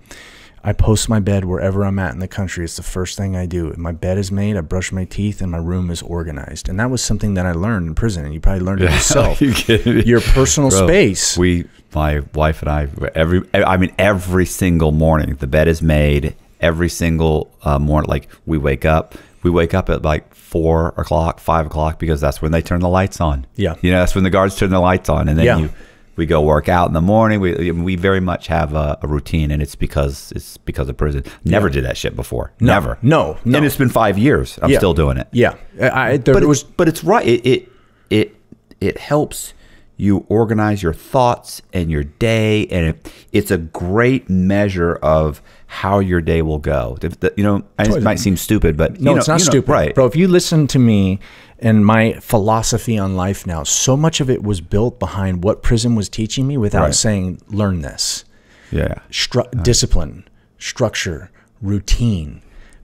I post my bed wherever I'm at in the country. It's the first thing I do. My bed is made, I brush my teeth, and my room is organized. And that was something that I learned in prison, and you probably learned it yourself. you kidding me? Your personal Bro, space. We, my wife and I, every, I mean, every single morning, the bed is made. Every single uh, morning, like we wake up, we wake up at like four o'clock, five o'clock, because that's when they turn the lights on. Yeah. you know, that's when the guards turn the lights on, and then Yeah. you, we go work out in the morning. We we very much have a, a routine, and it's because it's because of prison. Never did that shit before. No, Never. no, no. And it's been five years. I'm Yeah. still doing it yeah, I, there but was it's, but it's right. It, it it it helps you organize your thoughts and your day, and it, it's a great measure of how your day will go. You know, it might seem stupid, but No, you know- it's not you know, stupid, right? bro. If you listen to me and my philosophy on life now, so much of it was built behind what prison was teaching me without Right. saying, "Learn this." Yeah, Stru- discipline, structure, routine,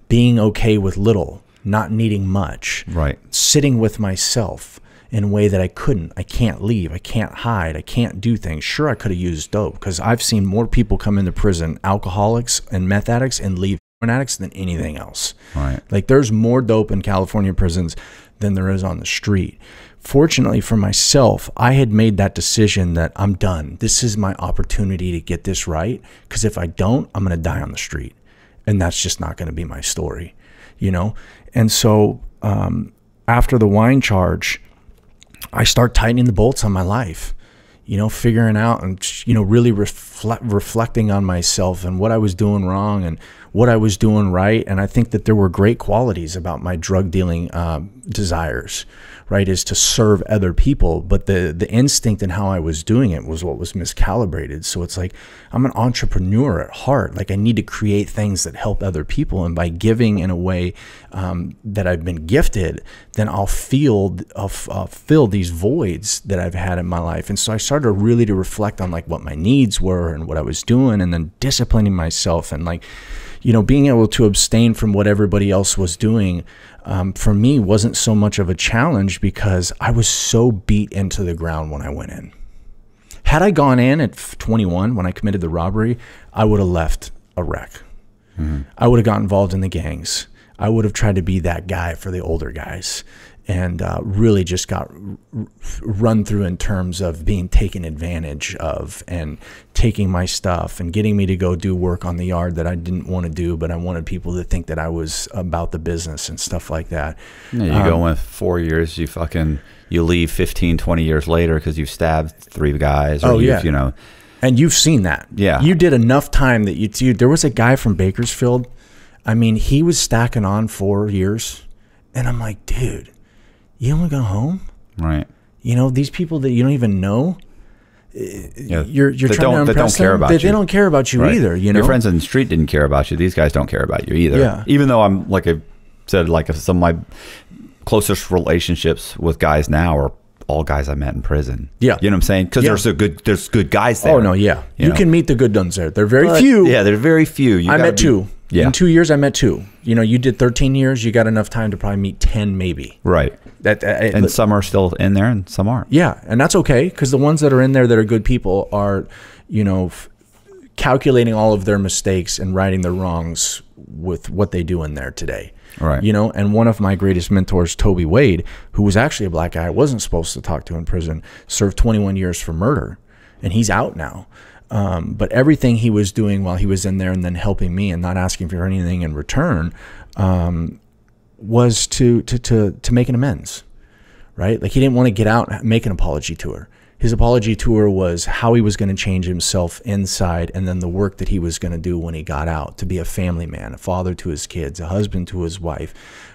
being okay with little, not needing much, right. sitting with myself in a way that I couldn't. I can't leave. I can't hide. I can't do things. Sure, I could have used dope because I've seen more people come into prison, alcoholics and meth addicts, and leave heroin addicts than anything else. Right. Like there's more dope in California prisons than there is on the street. Fortunately for myself, I had made that decision that I'm done. This is my opportunity to get this right. Because if I don't, I'm going to die on the street. And that's just not going to be my story, you know? And so um, after the wine charge, I start tightening the bolts on my life, you know, figuring out and, you know, really reflect, reflecting on myself and what I was doing wrong and what I was doing right. And I think that there were great qualities about my drug dealing um, desires, right? Is to serve other people. But the, the instinct in how I was doing it was what was miscalibrated. So it's like, I'm an entrepreneur at heart. Like I need to create things that help other people. And by giving in a way um, that I've been gifted, then I'll feel, I'll, I'll fill these voids that I've had in my life. And so I started really to reflect on like what my needs were and what I was doing and then disciplining myself and like, you know, being able to abstain from what everybody else was doing um, for me wasn't so much of a challenge because I was so beat into the ground when I went in. Had I gone in at 21 when I committed the robbery, I would have left a wreck. I would have got involved in the gangs. I would have tried to be that guy for the older guys and uh, really just got r- run through in terms of being taken advantage of and taking my stuff and getting me to go do work on the yard that I didn't want to do, but I wanted people to think that I was about the business and stuff like that. Yeah, you Um, go in for years, you fucking you leave 15, 20 years later because you've stabbed three guys. Or Oh, yeah. you know, And you've seen that. Yeah. You did enough time that you, dude, there was a guy from Bakersfield. I mean, he was stacking on four years. And I'm like, dude, you want to go home? right? you know, these people that you don't even know, Yeah, you're you're trying don't, to that don't impress care them. about they, you. they don't care about you Right. either. You know, your friends in the street didn't care about you. These guys don't care about you either. Yeah. Even though I'm like I said, like some of my closest relationships with guys now are all guys I met in prison. Yeah. you know what I'm saying? Because Yeah. there's a good there's good guys oh, there. Oh no, yeah, You you, know. can meet the good ones there. They're very But, few. Yeah, they're very few. You I met be- two. Yeah. In two years, I met two. You know, you did 13 years. You got enough time to probably meet 10, maybe. Right. That And some are still in there, and some aren't. yeah, and that's okay because the ones that are in there that are good people are, you know, f- calculating all of their mistakes and righting their wrongs with what they do in there today. Right. You know, and one of my greatest mentors, Toby Wade, who was actually a black guy I wasn't supposed to talk to in prison, served 21 years for murder, and he's out now. Um, but everything he was doing while he was in there and then helping me and not asking for anything in return um, was to, to, to, to make an amends right? Like he didn't want to get out and make an apology tour. His apology tour was how he was going to change himself inside and then the work that he was going to do when he got out to be a family man, a father to his kids, a husband to his wife,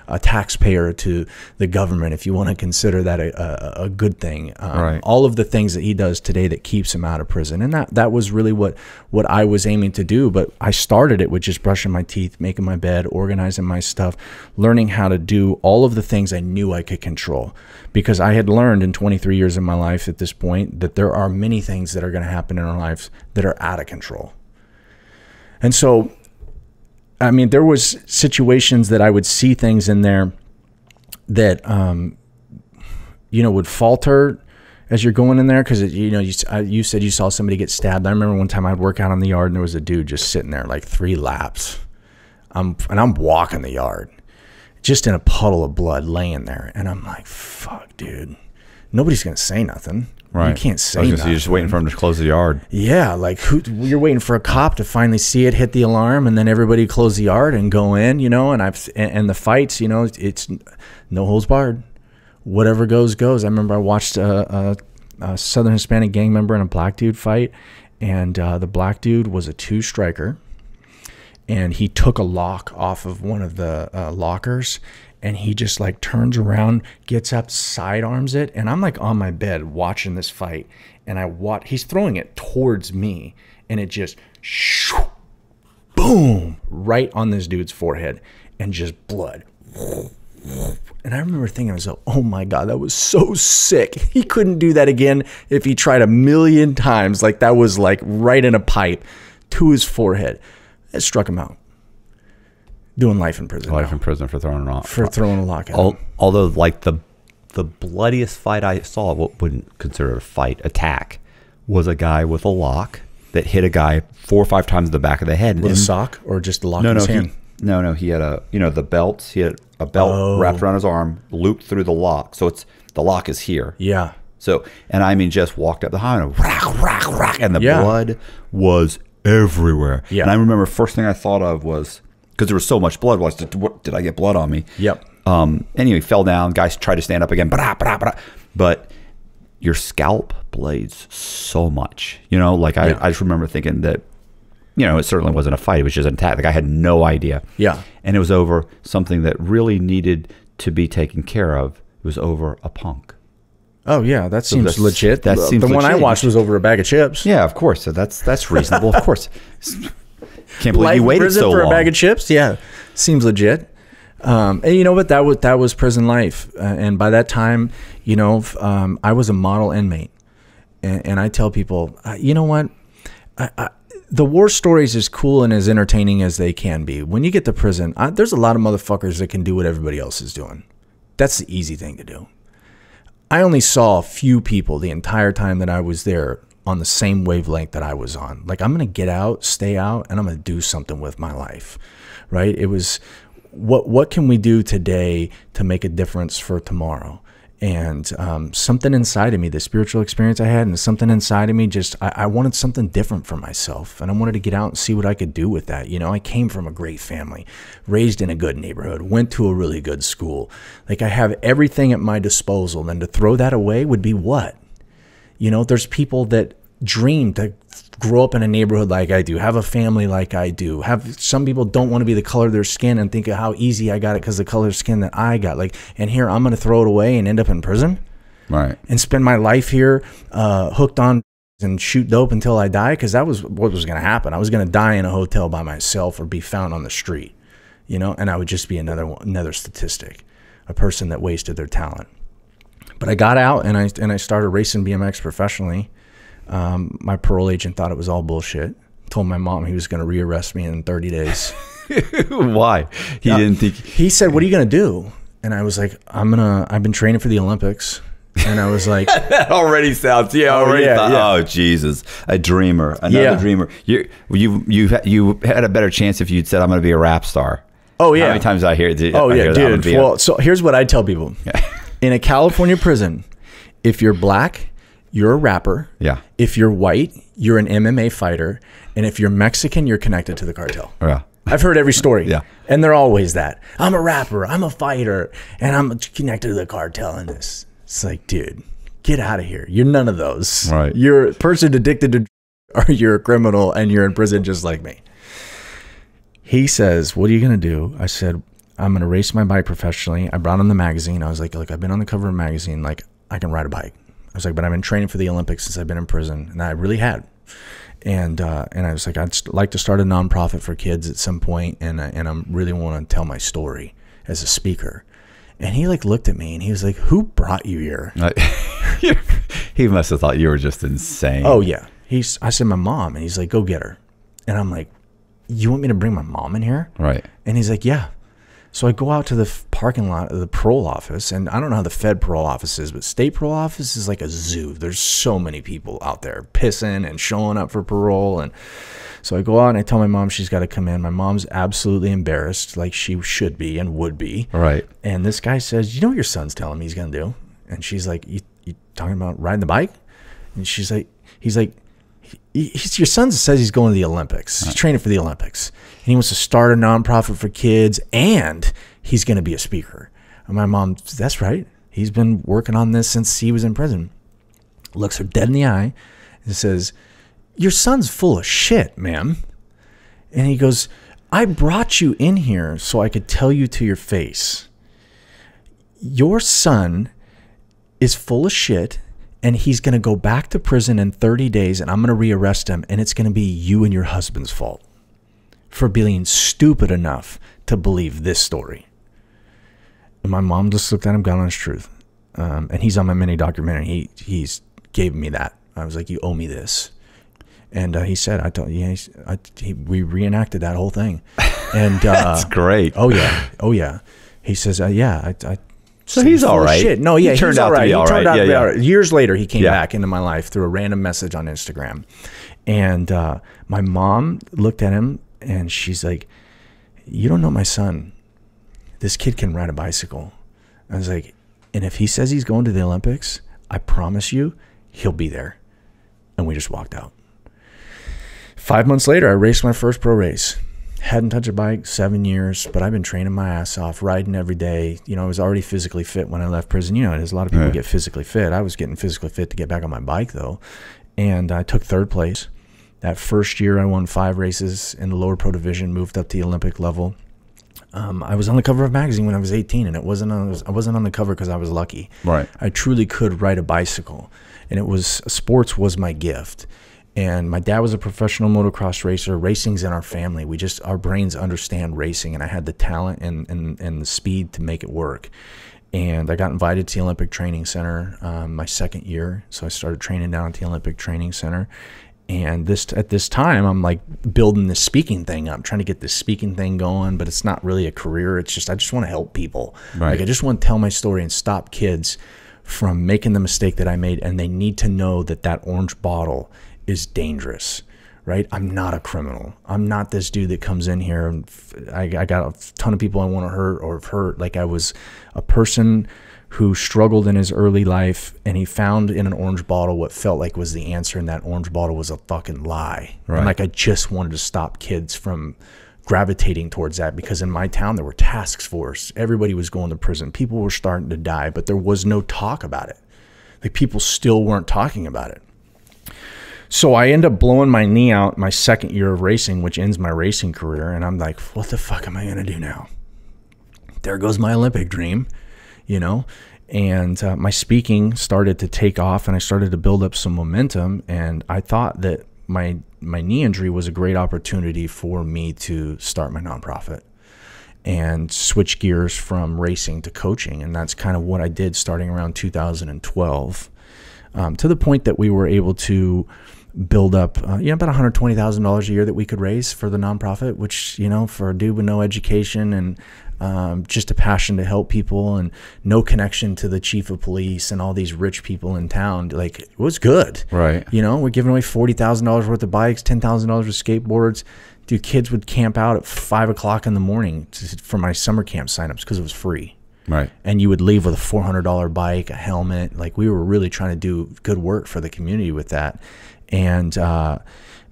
a taxpayer to the government, if you want to consider that a, a, a good thing. Um, Right. All of the things that he does today that keeps him out of prison. And that, that was really what, what I was aiming to do. But I started it with just brushing my teeth, making my bed, organizing my stuff, learning how to do all of the things I knew I could control. Because I had learned in 23 years of my life at this point that there are many things that are going to happen in our lives that are out of control. And so, I mean, there was situations that I would see things in there that, um, you know, would falter as you're going in there because you know you, I- you said you saw somebody get stabbed. I remember one time I'd work out on the yard and there was a dude just sitting there like three laps. I'm and I'm walking the yard, just in a puddle of blood, laying there, and I'm like, "Fuck, dude." Nobody's gonna say nothing. You can't say nothing. You're just waiting for him to close the yard. Yeah, like who, you're waiting for a cop to finally see it, hit the alarm, and then everybody close the yard and go in, you know. And I've and, and the fights, you know, it's no holds barred. Whatever goes goes. I remember I watched a, a, a Southern Hispanic gang member and a black dude fight, and uh, the black dude was a two striker, and he took a lock off of one of the uh, lockers and he just like turns around gets up sidearms it and i'm like on my bed watching this fight and i watch he's throwing it towards me and it just shoo, boom right on this dude's forehead and just blood and I remember thinking to myself, oh my God, that was so sick. He couldn't do that again if he tried a million times. Like that was like right in a pipe to his forehead. It struck him out. Doing life in prison Life now in prison for throwing a off. for throwing a lock at him. Al- although like the the bloodiest fight I saw, what wouldn't consider a fight, attack, was a guy with a lock that hit a guy four or five times in the back of the head. With a sock or just a lock no, in no, his he, no, no. He had a you know the belt. He had a belt Oh. wrapped around his arm, looped through the lock. So it's the lock is here. yeah. So and I mean just walked up the highway, and rack, rack, rack, and the Yeah. blood was everywhere. Yeah. And I remember first thing I thought of was because there was so much blood. Was did, what, did I get blood on me? Yep. Um. Anyway, fell down. Guys tried to stand up again. Brah, brah. But your scalp blades so much. You know, like I, Yeah. I just remember thinking that, you know, it certainly wasn't a fight. It was just an attack. Like I had no idea. Yeah. And it was over something that really needed to be taken care of. It was over a punk. Oh yeah, that seems that's- legit. that the seems the one I watched was over a bag of chips. Yeah, of course. So that's that's reasonable. of course. Can't believe you waited prison so for long. a bag of chips. Yeah, seems legit. Um, and you know what? That was that was prison life. Uh, and by that time, you know, um, I was a model inmate. And, and I tell people, uh, you know what? I, I, the war stories as cool and as entertaining as they can be. When you get to prison, I, there's a lot of motherfuckers that can do what everybody else is doing. That's the easy thing to do. I only saw a few people the entire time that I was there on the same wavelength that I was on. Like I'm going to get out, stay out, and I'm going to do something with my life. Right? It was what what can we do today to make a difference for tomorrow? And um, something inside of me, the spiritual experience I had, and something inside of me, just I, I wanted something different for myself, and I wanted to get out and see what I could do with that. You know, I came from a great family, raised in a good neighborhood, went to a really good school. Like I have everything at my disposal, and to throw that away would be what? You know, there's people that dream to grow up in a neighborhood like I do, have a family like I do. Have some people don't want to be the color of their skin and think of how easy I got it because the color of skin that I got. Like, and here I'm going to throw it away and end up in prison. Right. and spend my life here uh, hooked on and shoot dope until I die because that was what was going to happen. I was going to die in a hotel by myself or be found on the street, you know, and I would just be another another statistic, a person that wasted their talent. But I got out and I and I started racing BMX professionally. Um, my parole agent thought it was all bullshit. Told my mom he was going to rearrest me in 30 days. Why? He didn't think. he said, "What are you going to do?" And I was like, "I'm gonna. I've been training for the Olympics." And I was like, That already sounds. Yeah, already. yeah, thought, yeah. Oh Jesus, a dreamer, another Yeah. dreamer. You you you you had a better chance if you'd said I'm going to be a rap star. "Oh yeah." How many times I hear? Oh I yeah, hear dude. Well, so here's what I tell people: in a California prison, if you're black, you're a rapper. Yeah. If you're white, you're an MMA fighter, and if you're Mexican, you're connected to the cartel. yeah. I've heard every story. Yeah. And they're always that. I'm a rapper, I'm a fighter, and I'm connected to the cartel in this. It's like, dude, get out of here. You're none of those. Right. You're a person addicted to or you're a criminal and you're in prison just like me. He says, What are you gonna do? I said, I'm gonna race my bike professionally. I brought him the magazine. I was like, Look, I've been on the cover of a magazine, like I can ride a bike. I was like, but I've been training for the Olympics since I've been in prison. And I really had and uh, and I was like, I'd like to start a nonprofit for kids at some point, and I- and I'm really want to tell my story as a speaker. And he like looked at me and he was like, "Who brought you here?" he must have thought you were just insane. Oh yeah, he's. I said my mom, and he's like, "Go get her." And I'm like, "You want me to bring my mom in here?" right. And he's like, "Yeah." So I go out to the parking lot of the parole office, and I don't know how the Fed parole office is, but state parole office is like a zoo. There's so many people out there pissing and showing up for parole, and so I go out and I tell my mom she's got to come in. My mom's absolutely embarrassed, like she should be and would be. Right. And this guy says, "You know what your son's telling me he's gonna do?" And she's like, "You, you talking about riding the bike?" And she's like, "He's like, he's, your son says he's going to the Olympics. He's training for the Olympics, and he wants to start a nonprofit for kids, and he's going to be a speaker." And my mom, "That's right. He's been working on this since he was in prison." Looks her dead in the eye and says, "Your son's full of shit, ma'am." And he goes, I brought you in here so I could tell you to your face. Your son is full of shit and he's going to go back to prison in 30 days and I'm going to rearrest him and it's going to be you and your husband's fault for being stupid enough to believe this story. And my mom just looked at him, got on his truth. Um, and he's on my mini documentary. He he's gave me that. I was like, you owe me this. And uh, he said, I told yeah, he's- I, he, we reenacted that whole thing. And uh, That's great. Oh yeah, oh yeah. He says, uh, yeah. I, I So he's "Full all. Shit. No, He yeah, turned he's out all to right. be He turned right. out to Yeah, be yeah. all right. Years later, he came Yeah. back into my life through a random message on Instagram, and uh, my mom looked at him and she's like, "You don't know my son. This kid can ride a bicycle." I was like, "And if he says he's going to the Olympics, I promise you, he'll be there." And we just walked out. Five months later, I raced my first pro race. Hadn't touched a bike seven years, but I've been training my ass off, riding every day. You know, I was already physically fit when I left prison. You know, there's a lot of people get physically fit. I was getting physically fit to get back on my bike though, and I took third place. That first year, I won five races in the lower pro division, moved up to the Olympic level. Um, I was on the cover of a magazine when I was 18, and it wasn't on, I wasn't on the cover because I was lucky. Right. I truly could ride a bicycle, and it was sports was my gift. And my dad was a professional motocross racer. Racing's in our family. We just our brains understand racing, and I had the talent and and, and the speed to make it work. And I got invited to the Olympic Training Center um, my second year, so I started training down at the Olympic Training Center. And this at this time, I'm like building this speaking thing up, trying to get this speaking thing going. But it's not really a career. It's just I just want to help people. Right. Like I just want to tell my story and stop kids from making the mistake that I made, and they need to know that that orange bottle is dangerous. Right? I'm not a criminal. I'm not this dude that comes in here and f- I, I got a ton of people I want to hurt or have hurt. Like I was a person who struggled in his early life and he found in an orange bottle what felt like was the answer and that orange bottle was a fucking lie. Right. And like I just wanted to stop kids from gravitating towards that because in my town there were task force. Everybody was going to prison. People were starting to die, but there was no talk about it. Like people still weren't talking about it. So I end up blowing my knee out my second year of racing, which ends my racing career, and I'm like, what the fuck am I gonna do now? There goes my Olympic dream, you know? and uh, my speaking started to take off, and I started to build up some momentum. And I thought that my my knee injury was a great opportunity for me to start my nonprofit and switch gears from racing to coaching. And that's kind of what I did starting around 2012 um, to the point that we were able to build up, uh, you know, about $120,000 a year that we could raise for the nonprofit, which, you know, for a dude with no education and um, just a passion to help people and no connection to the chief of police and all these rich people in town, like it was good. Right. You know, we're giving away $40,000 worth of bikes, $10,000 worth of skateboards. Dude, kids would camp out at five o'clock in the morning to, for my summer camp signups because it was free Right. and you would leave with a four hundred dollar bike, a helmet. Like we were really trying to do good work for the community with that. And uh,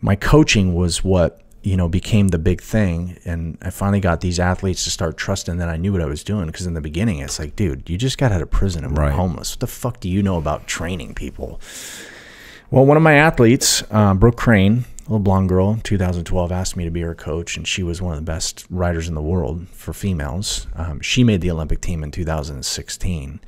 my coaching was what you know became the big thing. And I finally got these athletes to start trusting that I knew what I was doing. Because in the beginning, it's like, dude, you just got out of prison and were Right. homeless. What the fuck do you know about training people? Well, one of my athletes, uh, Brooke Crain, a little blonde girl, 2012, asked me to be her coach, and she was one of the best riders in the world for females. Um, she made the Olympic team in 2016,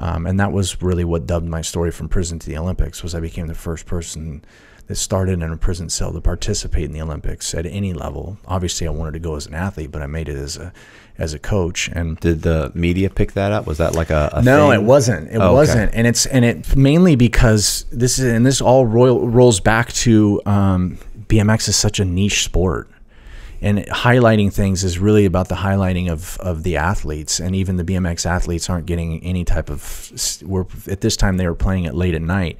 um, and that was really what dubbed my story from prison to the Olympics. Was I became the first person that started in a prison cell to participate in the Olympics at any level. Obviously, I wanted to go as an athlete, but I made it as a as a coach, and Did the media pick that up? Was that like a, a no, thing? it wasn't. It Oh, okay. wasn't, and it's and it mainly because this is and this all royal, rolls back to um, BMX is such a niche sport, and highlighting things is really about the highlighting of of the athletes, and even the BMX athletes aren't getting any type of. We're at this time they were playing it late at night.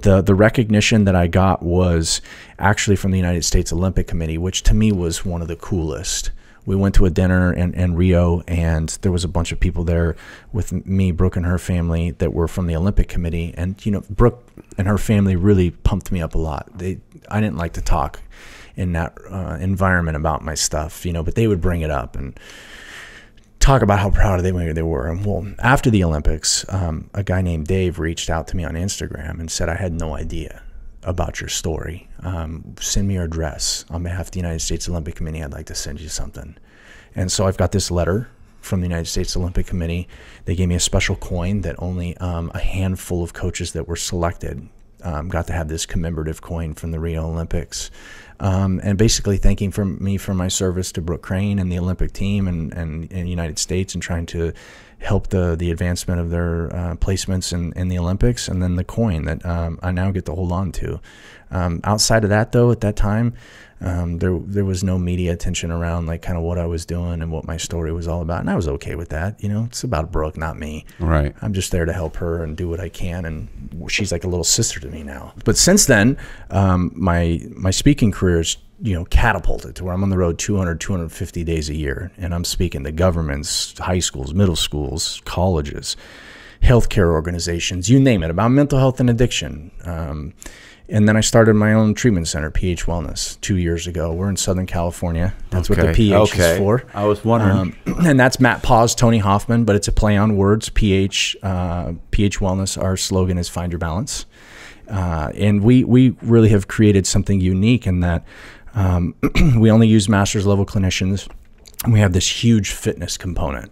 The the recognition that I got was actually from the United States Olympic Committee, which to me was one of the coolest we went to a dinner in, in Rio, and there was a bunch of people there with me, Brooke, and her family that were from the Olympic Committee. And you know, Brooke and her family really pumped me up a lot. They, I didn't like to talk in that uh, environment about my stuff, you know, but they would bring it up and talk about how proud they were. They were. And well, after the Olympics, um, a guy named Dave reached out to me on Instagram and said, "I had no idea about your story. Um, send me your address on behalf of the United States Olympic Committee. I'd like to send you something." And so I've got this letter from the United States Olympic Committee. They gave me a special coin that only um, a handful of coaches that were selected um, got to have this commemorative coin from the Rio Olympics. Um, and basically thanking for me for my service to Brooke Crain and the Olympic team and, and, and United States and trying to help the, the advancement of their uh, placements in, in the Olympics and then the coin that um, I now get to hold on to. Um, outside of that, though, at that time, um, there there was no media attention around like kind of what I was doing and what my story was all about, and I was okay with that. You know, it's about Brooke, not me. Right. I'm just there to help her and do what I can, and she's like a little sister to me now. But since then, um, my my speaking career is you know catapulted to where I'm on the road 200 250 days a year, and I'm speaking to governments, high schools, middle schools, colleges, healthcare organizations, you name it, about mental health and addiction. Um, and then I started my own treatment center, PH Wellness, two years ago. We're in Southern California. That's what the PH Okay. is for. I was wondering. Um, and that's Matt Paws, Tony Hoffman, but it's a play on words. PH, uh, PH Wellness. Our slogan is "Find Your Balance," uh, and we we really have created something unique in that um, we only use master's level clinicians, and we have this huge fitness component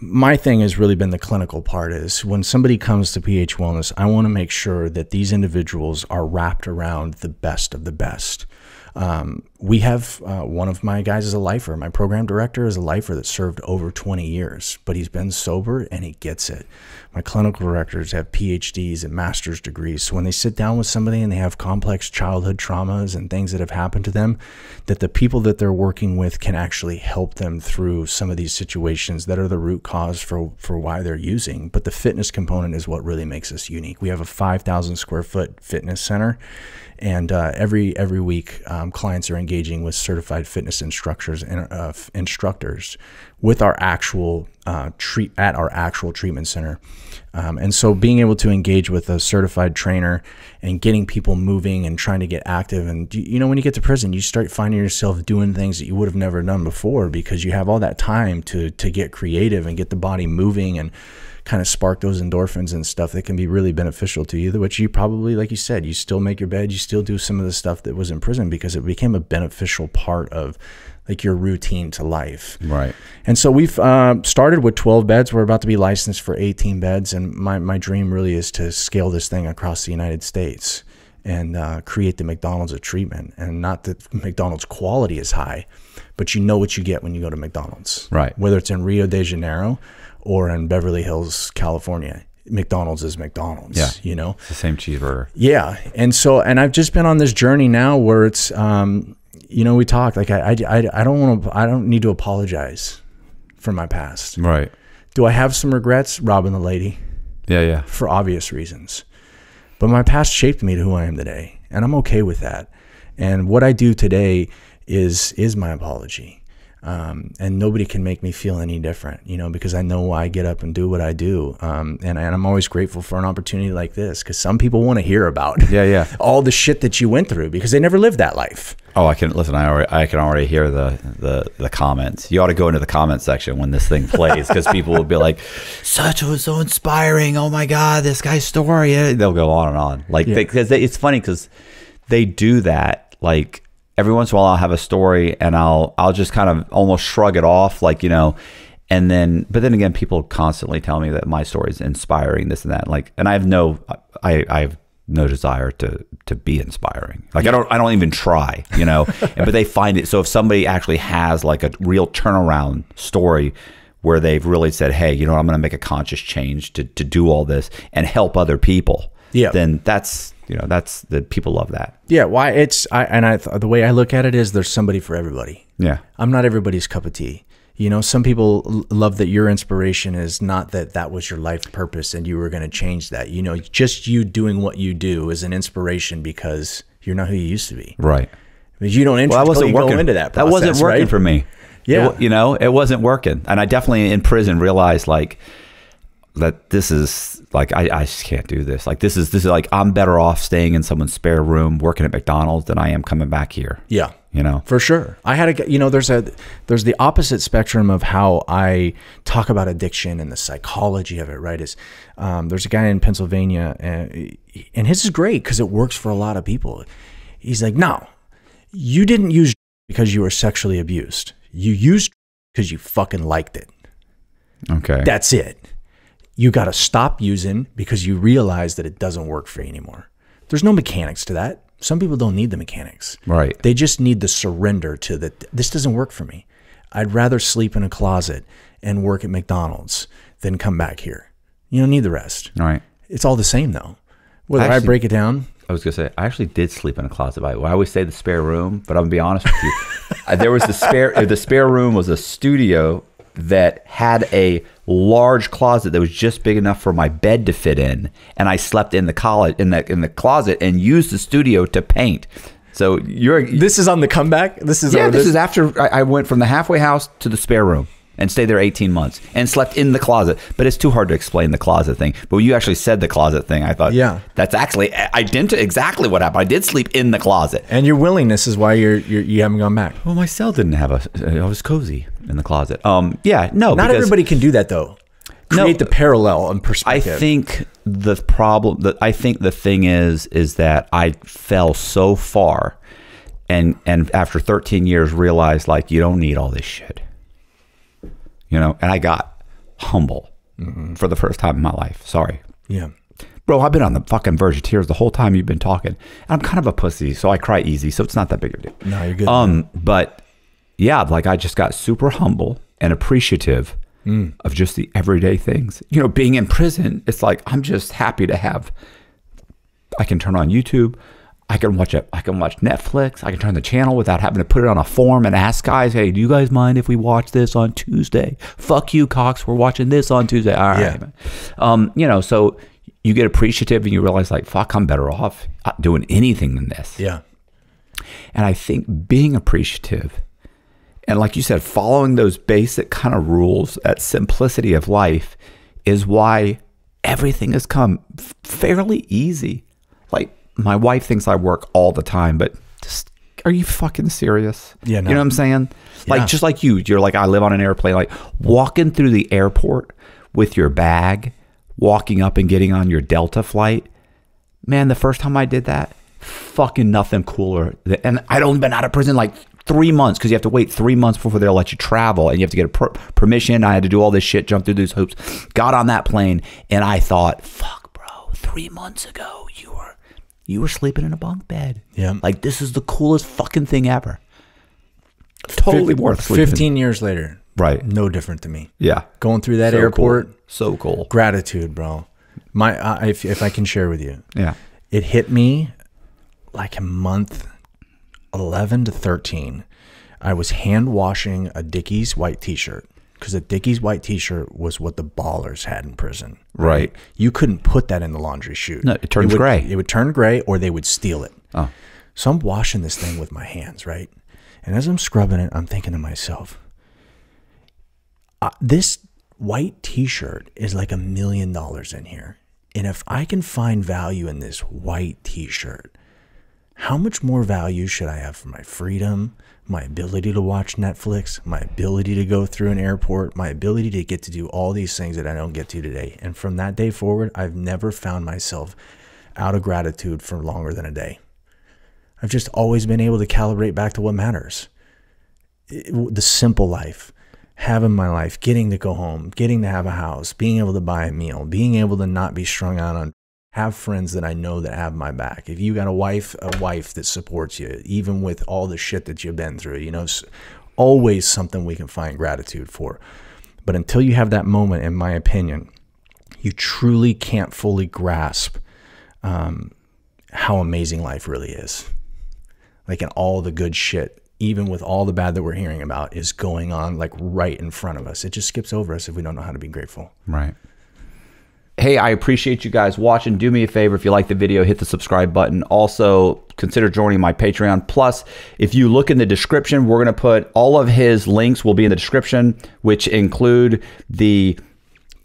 my thing has really been the clinical part is when somebody comes to ph wellness i want to make sure that these individuals are wrapped around the best of the best um, we have uh, one of my guys is a lifer. My program director is a lifer that served over 20 years but he's been sober and he gets it. My clinical directors have phds and master's degrees. So when they sit down with somebody and they have complex childhood traumas and things that have happened to them that the people that they're working with can actually help them through some of these situations that are the root cause for for why they're using. But the fitness component is what really makes us unique. We have a 5000 square foot fitness center and uh, every every week um, clients are engaging with certified fitness instructors and uh, instructors with our actual uh, treat at our actual treatment center. Um, and so being able to engage with a certified trainer and getting people moving and trying to get active and you know when you get to prison you start finding yourself doing things that you would have never done before because you have all that time to to get creative and get the body moving and kind of spark those endorphins and stuff that can be really beneficial to you. Which you probably, like you said, you still make your bed, you still do some of the stuff that was in prison because it became a beneficial part of like your routine to life. Right. And so we've uh, started with 12 beds. We're about to be licensed for 18 beds. And my, my dream really is to scale this thing across the United States and uh, create the McDonald's of treatment. And not that McDonald's quality is high, but you know what you get when you go to McDonald's. Right. Whether it's in Rio de Janeiro or in Beverly Hills, California. McDonald's is McDonald's. Yeah. You know? It's the same cheeseburger. Yeah, and so and I've just been on this journey now where it's, um, you know, we talk like I I, I don't want to I don't need to apologize for my past. Right. Do I have some regrets, robbing the lady, Yeah, yeah. for obvious reasons, but my past shaped me to who I am today, and I'm okay with that. And what I do today is is my apology. Um, and nobody can make me feel any different, you know, because I know why I get up and do what I do. Um, and, and I'm always grateful for an opportunity like this because some people want to hear about Yeah, yeah. all the shit that you went through because they never lived that life. Oh, I can listen. I already, I can already hear the, the the comments. You ought to go into the comment section when this thing plays because people will be like, "Such was so inspiring! Oh my god, this guy's story!" They'll go on and on. Like because it's funny because they do that. Like every once in a while, I'll have a story and I'll I'll just kind of almost shrug it off, like you know. And then, but then again, people constantly tell me that my story is inspiring, this and that. Like, and I have no, I, I have no desire to to be inspiring. Like I don't I don't even try, you know. But they find it. So if somebody actually has like a real turnaround story where they've really said, "Hey, you know, I'm going to make a conscious change to to do all this and help other people," Yeah. then that's you know that's the people love that. Yeah, why it's I and I the way I look at it is there's somebody for everybody. Yeah, I'm not everybody's cup of tea. You know, some people l- love that your inspiration is not that that was your life purpose and you were going to change that. You know, just you doing what you do is an inspiration because you're not who you used to be. right. Because you don't Well, until wasn't working. into that. that wasn't working right? for me. Yeah. It you know, it wasn't working, and I definitely in prison realized like that this is like I, I just can't do this. Like this is this is like I'm better off staying in someone's spare room working at McDonald's than I am coming back here. Yeah. You know. For sure. I had a you know there's a there's the opposite spectrum of how I talk about addiction and the psychology of it, right? Is um, there's a guy in Pennsylvania and, and his is great cuz it works for a lot of people. He's like, "No. You didn't use because you were sexually abused. You used because you fucking liked it. Okay. That's it. You got to stop using because you realize that it doesn't work for you anymore. There's no mechanics to that. Some people don't need the mechanics. Right. They just need the surrender to that. This doesn't work for me. I'd rather sleep in a closet and work at McDonald's than come back here. You don't need the rest. Right. It's all the same though. Whether I Actually- break it down, I was gonna say I actually did sleep in a closet. By the way, I always say the spare room, but I'm gonna be honest with you. Uh, there was the spare. The spare room was a studio that had a large closet that was just big enough for my bed to fit in, and I slept in the college in the in the closet and used the studio to paint. So you're this is on the comeback. This is yeah. oh, This is after I, I went from the halfway house to the spare room and stayed there 18 months and slept in the closet. But it's too hard to explain the closet thing. But when you actually said the closet thing, I thought, Yeah. that's actually identical exactly what happened. I did sleep in the closet. and your willingness is why you're, you're you haven't gone back. Well, my cell didn't have a. I was cozy in the closet. Um, yeah, no, Not everybody can do that though. No. Create the parallel and perspective. I think the problem that I think the thing is is that I fell so far, and and after 13 years realized like you don't need all this shit, you know. And I got humble for the first time in my life. Sorry, yeah. bro. I've been on the fucking verge of tears the whole time you've been talking. And I'm kind of a pussy, so I cry easy, so it's not that big of a deal. No, you're good. Um, but yeah, like I just got super humble and appreciative of just the everyday things. You know, being in prison, it's like I'm just happy to have. I can turn on YouTube. I can watch it. I can watch Netflix. I can turn the channel without having to put it on a form and ask guys, "Hey, do you guys mind if we watch this on Tuesday?" Fuck you, Cox. We're watching this on Tuesday. All right. Yeah. Um, you know, so you get appreciative and you realize, like, fuck, I'm better off uh, doing anything than this. yeah. And I think being appreciative and, like you said, following those basic kind of rules, that simplicity of life is why everything has come fairly easy. Like, my wife thinks I work all the time, but just are you fucking serious? Yeah, no. You know what I'm saying? Like, just like you, you're like, I live on an airplane. Like, walking through the airport with your bag, walking up and getting on your Delta flight. Man, the first time I did that, fucking nothing cooler. than- And I'd only been out of prison like three months because you have to wait three months before they'll let you travel and you have to get a per- permission. I had to do all this shit, jump through these hoops. Got on that plane and I thought, fuck, bro, three months ago you were sleeping in a bunk bed. Yeah. Like this is the coolest fucking thing ever. Totally Fif- worth sleeping. 15 years later. Right. No different to me. Yeah. Going through that So airport, cool. So cool. gratitude, bro. My, I, if, if I can share with you, Yeah. it hit me like a month 11 to 13 i was hand washing a dickies white t-shirt because a dickies white t-shirt was what the ballers had in prison Right. you couldn't put that in the laundry chute No, it turns would- gray. it would turn gray or they would steal it Oh. so i'm washing this thing with my hands right and as i'm scrubbing it i'm thinking to myself uh, this white t-shirt is like a million dollars in here and if i can find value in this white t-shirt how much more value should I have for my freedom, my ability to watch Netflix, my ability to go through an airport, my ability to get to do all these things that I don't get to today? And from that day forward, I've never found myself out of gratitude for longer than a day. I've just always been able to calibrate back to what matters It- the simple life, having my life, getting to go home, getting to have a house, being able to buy a meal, being able to not be strung out on have friends that I know that have my back. If you got a wife, a wife that supports you, even with all the shit that you've been through, you know, always something we can find gratitude for. But until you have that moment, in my opinion, you truly can't fully grasp um, how amazing life really is. Like, and all the good shit, even with all the bad that we're hearing about, is going on like right in front of us. It just skips over us if we don't know how to be grateful. Right. Hey, I appreciate you guys watching. Do me a favor if you like the video, hit the subscribe button. Also, consider joining my Patreon. Plus, if you look in the description, we're going to put all of his links will be in the description, which include the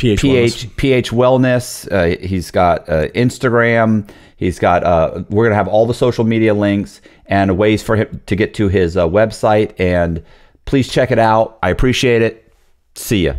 PH, PH PH Wellness. Uh, he's got uh, Instagram. He's got. Uh, we're gonna have all the social media links and ways for him to get to his uh, website. And please check it out. I appreciate it. See ya.